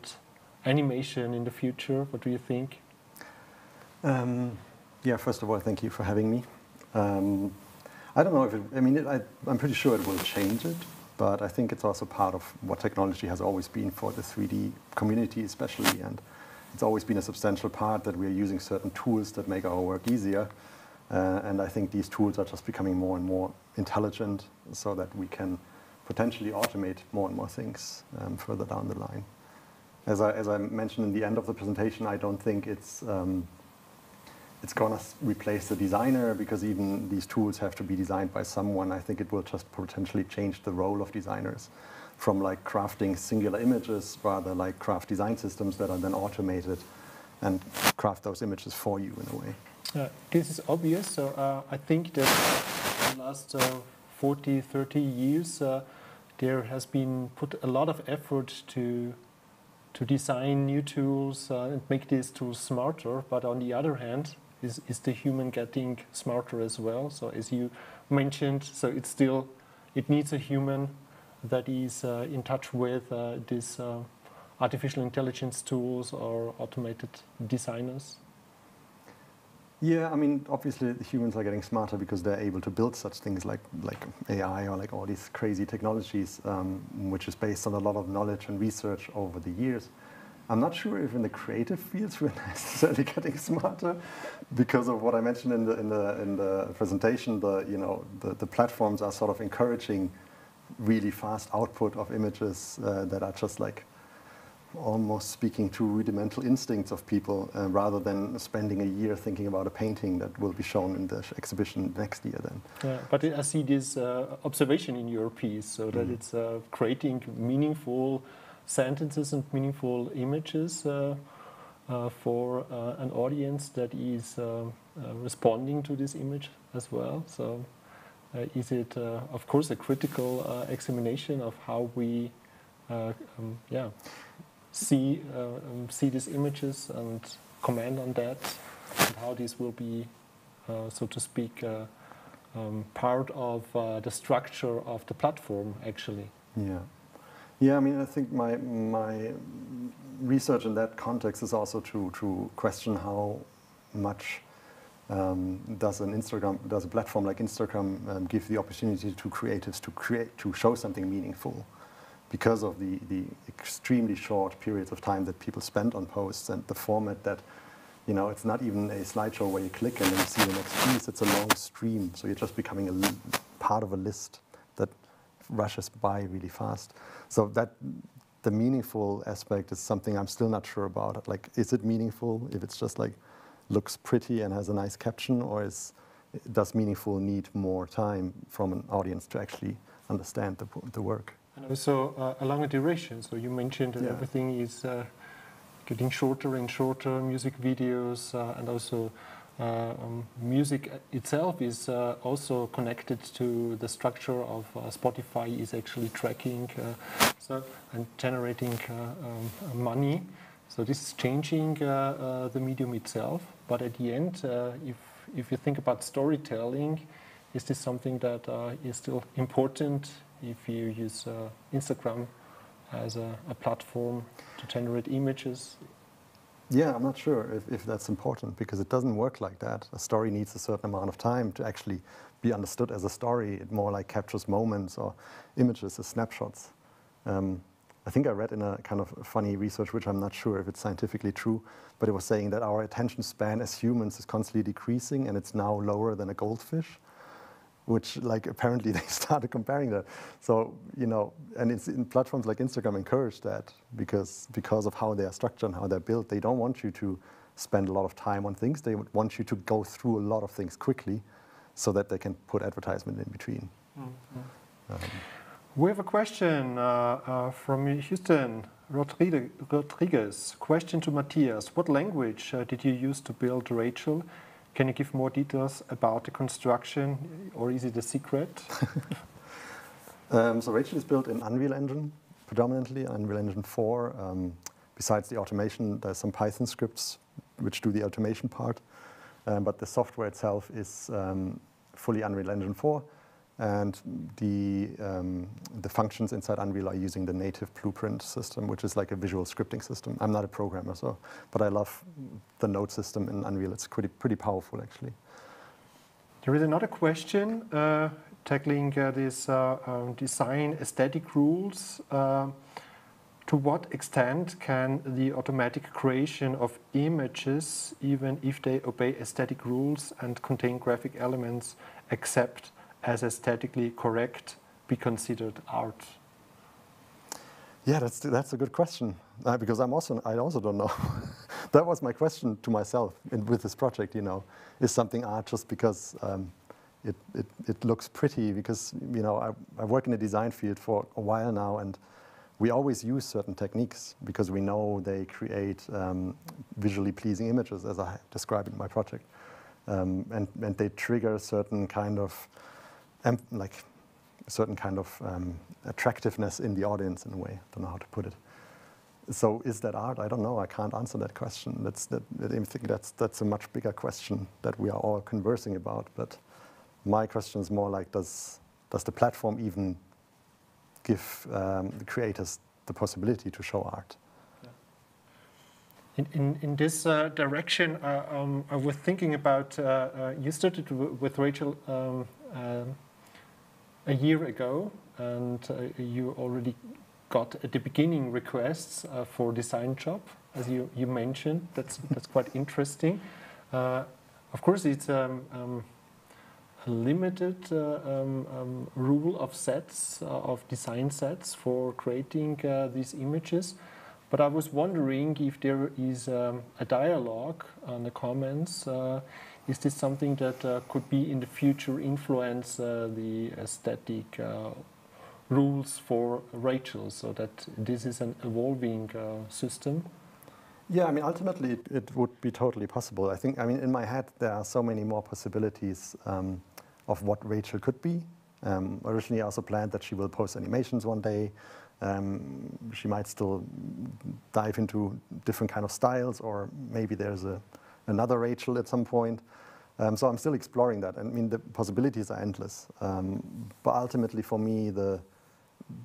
animation in the future? What do you think? Um, yeah, first of all, thank you for having me. Um, I don't know if it, I mean, it, I, I'm pretty sure it will change it, but I think it's also part of what technology has always been for the 3D community, especially. And it's always been a substantial part that we're using certain tools that make our work easier. Uh, and I think these tools are just becoming more and more intelligent so that we can potentially automate more and more things um, further down the line. As I, as I mentioned in the end of the presentation, I don't think it's, um, it's going to replace the designer because even these tools have to be designed by someone. I think it will just potentially change the role of designers from like crafting singular images rather like craft design systems that are then automated and craft those images for you in a way. Uh, this is obvious. So uh, I think that in the last uh, 40, 30 years, uh, there has been put a lot of effort to to design new tools uh, and make these tools smarter. But on the other hand, is, is the human getting smarter as well? So as you mentioned, so it's still it needs a human that is uh, in touch with these artificial intelligence tools or automated designers. Yeah, I mean, obviously humans are getting smarter because they're able to build such things like like AI or like all these crazy technologies, um, which is based on a lot of knowledge and research over the years. I'm not sure if in the creative fields we're necessarily getting smarter because of what I mentioned in the in the in the presentation. The you know the, the platforms are sort of encouraging really fast output of images uh, that are just like almost speaking to rudimental instincts of people uh, rather than spending a year thinking about a painting that will be shown in the exhibition next year then. Yeah, but I see this uh, observation in your piece, so that mm. it's uh, creating meaningful sentences and meaningful images uh, uh, for uh, an audience that is responding to this image as well. So is it, of course, a critical examination of how we um, yeah, see uh, um, see these images and comment on that, and how these will be, uh, so to speak, uh, um, part of the structure of the platform actually. Yeah. Yeah, I mean, I think my my research in that context is also to to question how much um, does an Instagram does a platform like Instagram um, give the opportunity to creatives to create to show something meaningful because of the, the extremely short periods of time that people spend on posts and the format that, you know, it's not even a slideshow where you click and then you see the next piece. It's a long stream. So you're just becoming a part of a list that rushes by really fast. So that the meaningful aspect is something I'm still not sure about. Like, is it meaningful if it's just like looks pretty and has a nice caption, or is does meaningful need more time from an audience to actually understand the, the work? And also uh, along a duration. So you mentioned that yeah. everything is uh, getting shorter and shorter, music videos, uh, and also uh, um, music itself is uh, also connected to the structure of uh, Spotify is actually tracking so, and generating um, money. So this is changing the medium itself. But at the end, if, if you think about storytelling, is this something that is still important if you use uh, Instagram as a, a, platform to generate images? Yeah, I'm not sure if, if that's important because it doesn't work like that. A story needs a certain amount of time to actually be understood as a story. It more like captures moments or images as snapshots. Um, I think I read in a kind of funny research, which I'm not sure if it's scientifically true, but it was saying that our attention span as humans is constantly decreasing and it's now lower than a goldfish which like apparently they started comparing that. So, you know, and it's in platforms like Instagram encourage that because, because of how they are structured and how they're built. They don't want you to spend a lot of time on things. They want you to go through a lot of things quickly so that they can put advertisement in between. Mm -hmm. um, we have a question uh, uh, from Houston Rodriguez. Question to Matthias. What language uh, did you use to build Rachael? Can you give more details about the construction, or is it a secret? um, so Rachael is built in Unreal Engine, predominantly Unreal Engine 4. Um, besides the automation, there's some Python scripts which do the automation part. Um, but the software itself is um, fully Unreal Engine 4 and the, um, the functions inside Unreal are using the native blueprint system, which is like a visual scripting system. I'm not a programmer, so, but I love the node system in Unreal. It's pretty, pretty powerful, actually. There is another question uh, tackling uh, this uh, um, design aesthetic rules. Uh, to what extent can the automatic creation of images, even if they obey aesthetic rules and contain graphic elements, accept as aesthetically correct be considered art? Yeah, that's that's a good question uh, because I'm also I also don't know. that was my question to myself in, with this project. You know, is something art just because um, it, it it looks pretty? Because you know I I work in the design field for a while now, and we always use certain techniques because we know they create um, visually pleasing images, as I describe in my project, um, and and they trigger certain kind of like a certain kind of um, attractiveness in the audience in a way. Don't know how to put it. So is that art? I don't know. I can't answer that question. That's that, I think that's that's a much bigger question that we are all conversing about. But my question is more like, does does the platform even give um, the creators the possibility to show art? In, in, in, this uh, direction, uh, um, I was thinking about, uh, uh you started with Rachael um, um a year ago, and uh, you already got at the beginning requests uh, for design job, as you, you mentioned. That's that's quite interesting. Uh, of course, it's um, um, a limited uh, um, um, rule of sets uh, of design sets for creating uh, these images. but I was wondering if there is um, a dialogue on the comments. Is this something that uh, could be in the future influence uh, the aesthetic uh, rules for Rachael, so that this is an evolving system? Yeah, I mean, ultimately it, it, would be totally possible. I think, I mean, in my head there are so many more possibilities um, of what Rachael could be. Um, originally, I also planned that she will post animations one day. Um, she might still dive into different kind of styles, or maybe there's a, another Rachael at some point. Um, so I'm still exploring that. I mean, the possibilities are endless. Um, but ultimately, for me, the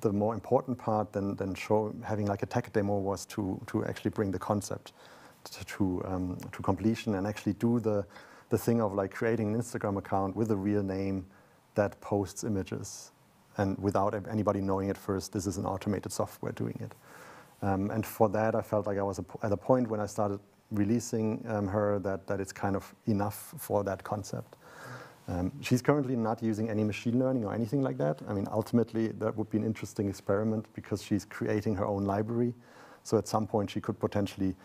the more important part than than show having like a tech demo was to to actually bring the concept to to, um, to completion and actually do the the thing of like creating an Instagram account with a real name that posts images and without anybody knowing at first, this is an automated software doing it. Um, and for that, I felt like I was at a point when I started releasing um, her that, that it's kind of enough for that concept. Um, she's currently not using any machine learning or anything like that. I mean, ultimately, that would be an interesting experiment because she's creating her own library. So at some point, she could potentially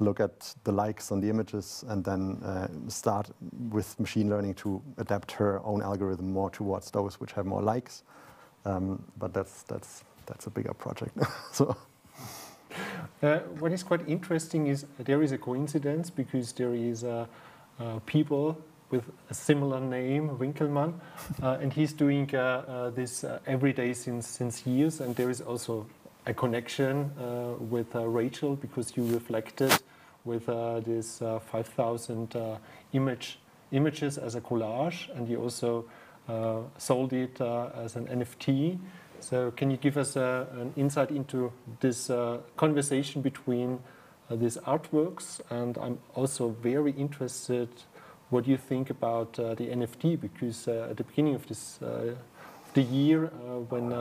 look at the likes on the images and then uh, start with machine learning to adapt her own algorithm more towards those which have more likes. Um, but that's, that's, that's a bigger project. so. Uh, what is quite interesting is there is a coincidence because there is uh, Beeple with a similar name, Winkelmann, uh, and he's doing uh, uh, this every day since since years. And there is also a connection with Rachael because you reflected with this 5,000 image images as a collage, and you also sold it as an NFT. So can you give us uh, an insight into this uh, conversation between uh, these artworks? And I'm also very interested what you think about uh, the NFT because at the beginning of this the year when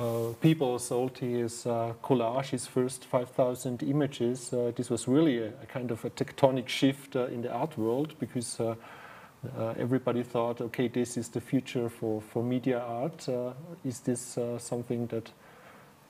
uh, Beeple sold his uh, collage, his first 5,000 images. Uh, this was really a, a, kind of a tectonic shift in the art world because uh, everybody thought, okay, this is the future for, for media art. Uh, is this uh, something that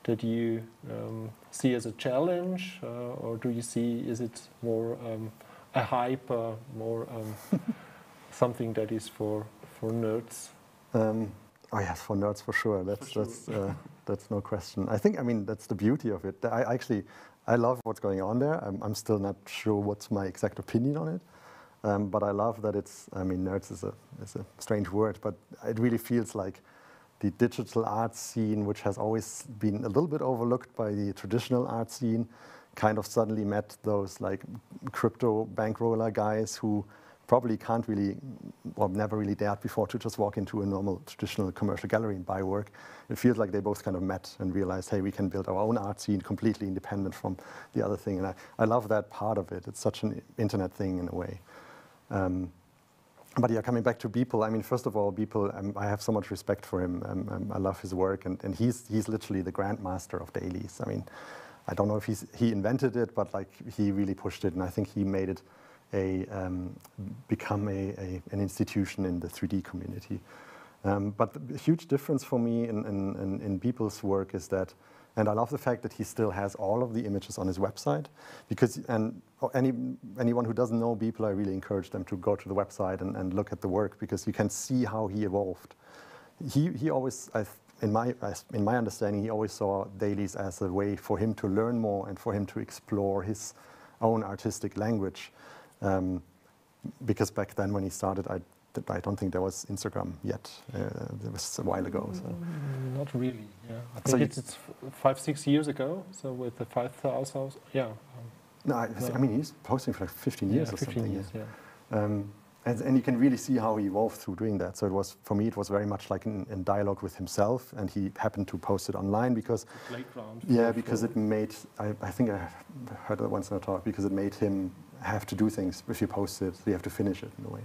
that you um, see as a challenge, uh, or do you see is it more um, a hype, uh, more um, something that is for for nerds? Um, oh yes, for nerds for sure. That's for sure. that's uh, that's no question. I think I mean that's the beauty of it. I actually I love what's going on there. I'm, I'm still not sure what's my exact opinion on it. Um, but I love that it's, I mean, nerds is a, is a strange word, but it really feels like the digital art scene, which has always been a little bit overlooked by the traditional art scene, kind of suddenly met those like crypto bankroller guys who probably can't really, or never really dared before to just walk into a normal traditional commercial gallery and buy work. It feels like they both kind of met and realized, hey, we can build our own art scene completely independent from the other thing. And I, I love that part of it. It's such an internet thing in a way. Um, but yeah, coming back to Beeple, I mean, first of all, Beeple, um, I have so much respect for him. Um, um, I love his work, and, and he's, he's literally the grandmaster of dailies. I mean, I don't know if he's, he invented it, but like he really pushed it, and I think he made it a, um, become a, a, an institution in the 3D community. Um, but the huge difference for me in, in, in, in Beeple's work is that and I love the fact that he still has all of the images on his website because, and any, anyone who doesn't know Beeple, I really encourage them to go to the website and, and look at the work because you can see how he evolved. He, he always, in my, in my understanding, he always saw dailies as a way for him to learn more and for him to explore his own artistic language. Um, because back then when he started, I I don't think there was Instagram yet. Uh, it was a while ago. So. Mm, not really. Yeah, I think so it's, it's, five, six years ago. So with the five thousand, yeah. No, I, no, I, mean he's posting for like 15 years yeah, or 15 something. Years, yeah. Um, and, and, you can really see how he evolved through doing that. So it was for me, it was very much like in, in dialogue with himself, and he happened to post it online because yeah, because it made I, I think I heard that once in a talk because it made him have to do things if you post it, you have to finish it in a way.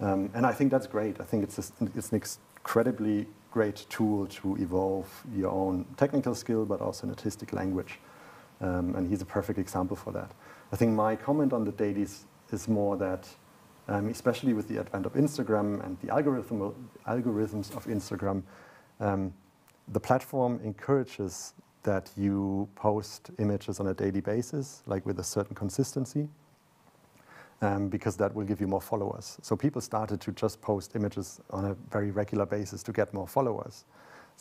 Um, and I think that's great. I think it's, a, it's an incredibly great tool to evolve your own technical skill, but also an artistic language. Um, and he's a perfect example for that. I think my comment on the dailies is more that, um, especially with the advent of Instagram and the algorithm, algorithms of Instagram, um, the platform encourages that you post images on a daily basis, like with a certain consistency, um, because that will give you more followers. So people started to just post images on a very regular basis to get more followers.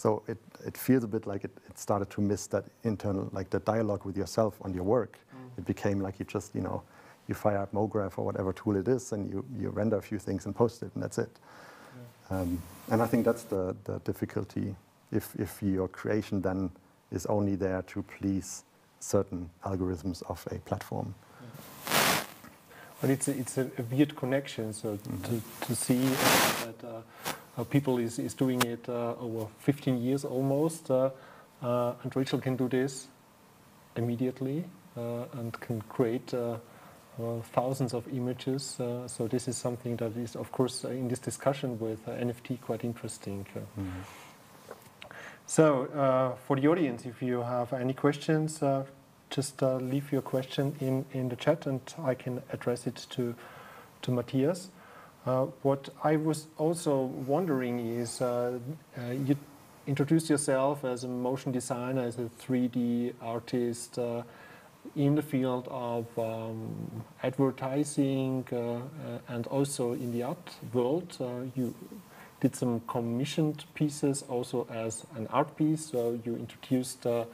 So it, it feels a bit like it, it started to miss that internal, like the dialogue with yourself on your work. Mm. It became like you just, you know, you fire up MoGraph or whatever tool it is and you, you render a few things and post it and that's it. Yeah. Um, and I think that's the, the difficulty if, if your creation then is only there to please certain algorithms of a platform. Yeah. But it's a, it's a, a weird connection. So mm -hmm. to, to see that uh, Beeple is, is doing it uh, over 15 years almost, uh, uh, and Rachael can do this immediately uh, and can create thousands of images. so this is something that is, of course, in this discussion with NFT quite interesting. Mm -hmm. So, uh, for the audience, if you have any questions, uh, just uh, leave your question in, in the chat and I can address it to, to Matthias. Uh, what I was also wondering is uh, uh, you introduced yourself as a motion designer, as a 3D artist in the field of um, advertising and also in the art world. you did some commissioned pieces also as an art piece. So you introduced uh,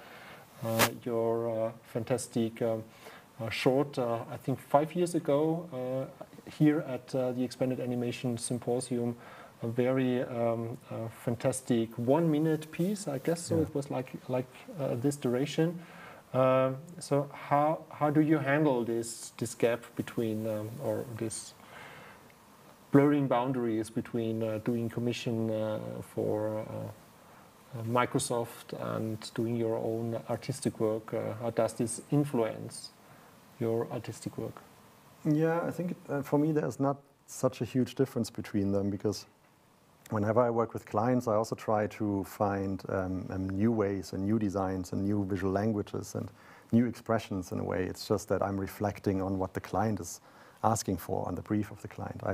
uh, your uh, fantastic uh, uh, short, uh, I think five years ago, here at the Expanded Animation Symposium. A very um, fantastic one-minute piece, I guess. So yeah. it was like like this duration. so how how do you handle this this gap between um, or this blurring boundaries between uh, doing commission uh, for uh, Microsoft and doing your own artistic work. how does this influence your artistic work? Yeah, I think it, for me there's not such a huge difference between them because whenever I work with clients, I also try to find um, um, new ways and new designs and new visual languages and new expressions in a way. It's just that I'm reflecting on what the client is asking for on the brief of the client. I,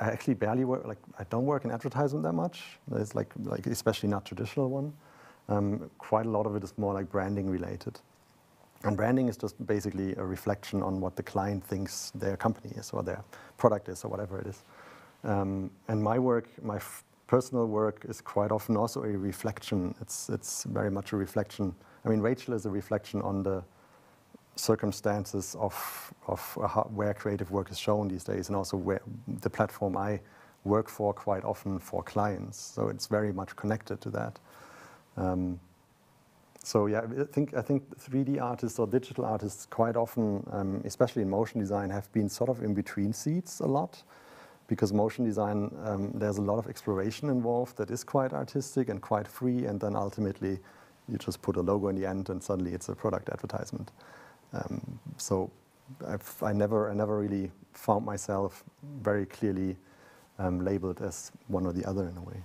I actually barely work, like I don't work in advertisement that much. It's like, like especially not traditional one. Um, quite a lot of it is more like branding related. And branding is just basically a reflection on what the client thinks their company is or their product is or whatever it is. Um, and my work, my personal work is quite often also a reflection. It's, it's very much a reflection. I mean, Rachael is a reflection on the circumstances of, of how, where creative work is shown these days and also where the platform I work for quite often for clients. So it's very much connected to that. Um, so yeah, I think, I think 3D artists or digital artists quite often, um, especially in motion design, have been sort of in between seats a lot because motion design, um, there's a lot of exploration involved that is quite artistic and quite free and then ultimately you just put a logo in the end and suddenly it's a product advertisement. Um, so I've, I never, I never really found myself very clearly um, labeled as one or the other in a way.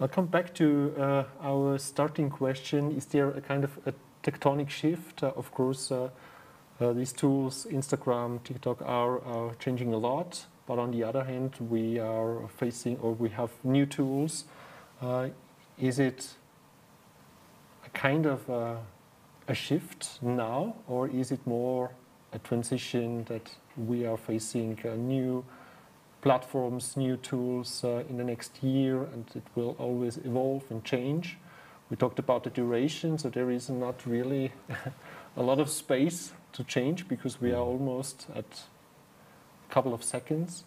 I'll come back to uh, our starting question. Is there a kind of a tectonic shift? Uh, of course, uh, uh these tools, Instagram, TikTok, are, are, changing a lot. But on the other hand, we are facing, or we have new tools. Uh, is it a kind of uh, a shift now, or is it more a transition that we are facing new platforms, new tools uh, in the next year, and it will always evolve and change? We talked about the duration, so there is not really a lot of space to change because we are almost at a couple of seconds.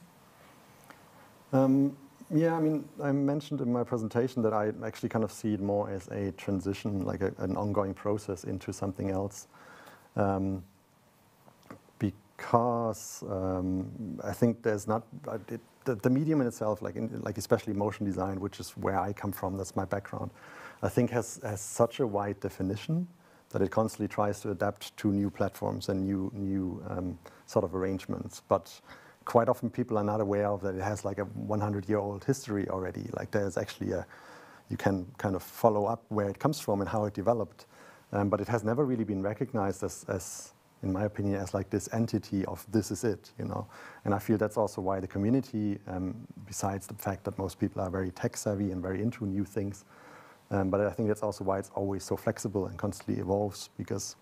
Um, yeah, I mean, I mentioned in my presentation that I actually kind of see it more as a transition, like a, an ongoing process into something else. Um, because um, I think there's not, uh, it, the, the, medium in itself, like, in, like especially motion design, which is where I come from, that's my background, I think has, has such a wide definition that it constantly tries to adapt to new platforms and new, new um, sort of arrangements. But quite often people are not aware of that it has like a 100 year old history already. Like there's actually a, you can kind of follow up where it comes from and how it developed. Um, but it has never really been recognized as, as, in my opinion, as like this entity of this is it, you know. And I feel that's also why the community, um, besides the fact that most people are very tech savvy and very into new things, Um, but I think that's also why it's always so flexible and constantly evolves because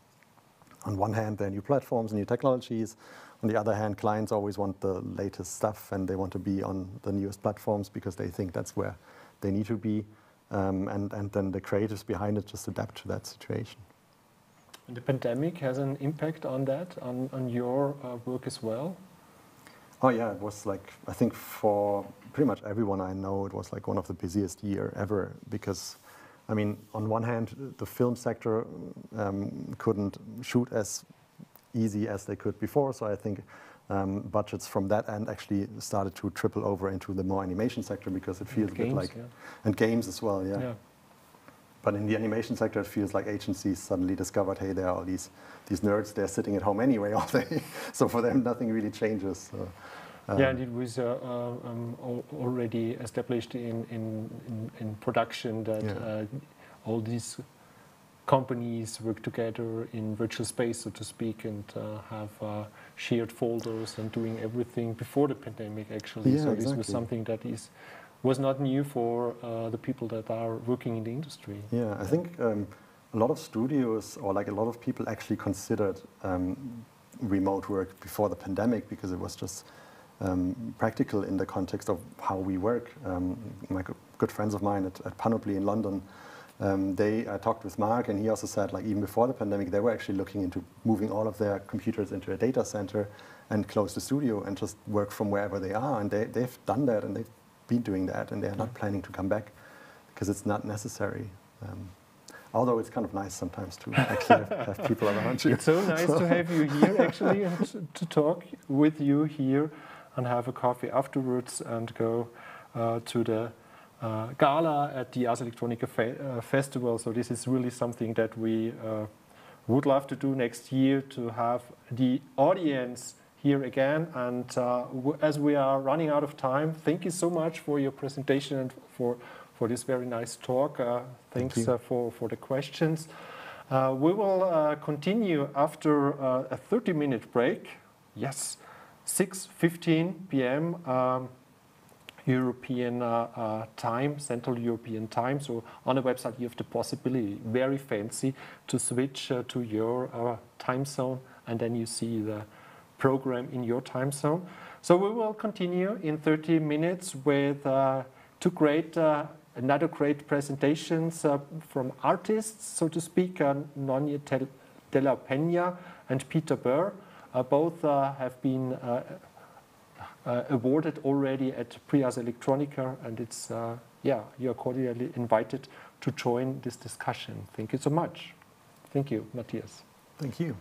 on one hand, there are new platforms, and new technologies. On the other hand, clients always want the latest stuff and they want to be on the newest platforms because they think that's where they need to be. Um, and, and then the creatives behind it just adapt to that situation. And the pandemic has an impact on that, on, on your uh, work as well? Oh yeah, it was like, I think for pretty much everyone I know, it was like one of the busiest year ever because I mean, on one hand, the film sector um, couldn't shoot as easy as they could before, so I think um, budgets from that end actually started to triple over into the more animation sector because it feels a bit like yeah. and games as well, yeah. yeah. But in the animation sector, it feels like agencies suddenly discovered, hey, there are all these these nerds. They're sitting at home anyway, all day. so for them, nothing really changes. So, um, yeah, and it was uh, um, already established in, in, in, in production that Yeah. uh, all these companies work together in virtual space, so to speak, and uh, have uh, shared folders and doing everything before the pandemic, actually. Yeah, so this was something that is was not new for uh, the people that are working in the industry. Yeah, I think um, a lot of studios or like a lot of people actually considered um, remote work before the pandemic because it was just um, practical in the context of how we work. Um, my good friends of mine at, at Panoply in London, um, they I talked with Mark and he also said like even before the pandemic they were actually looking into moving all of their computers into a data center and close the studio and just work from wherever they are and they, they've done that and they've been doing that and they're not planning to come back because it's not necessary. Um, although it's kind of nice sometimes to actually have, have people around you. It's so nice to have you here, actually, and to- to talk with you here and have a coffee afterwards and go uh, to the uh, gala at the Ars Electronica fe- uh, Festival. So, this is really something that we uh, would love to do next year to have the audience here again. And uh, as we are running out of time, thank you so much for your presentation and for, for this very nice talk. Uh, thanks you. uh, for, for the questions. Uh, we will uh, continue after uh, a 30 minute break. Yes, 6:15 p.m. Um, European time, Central European time. So on the website you have the possibility, very fancy, to switch uh, to your uh, time zone, and then you see the program in your time zone. So we will continue in 30 minutes with uh, two great, uh, another great presentations uh, from artists, so to speak, uh, Nonny de la Peña and Peter Burr. Uh, both uh, have been uh, awarded already at Prix Ars Electronica, and it's yeah, you are cordially invited to join this discussion. Thank you so much. Thank you, Matthias. Thank you.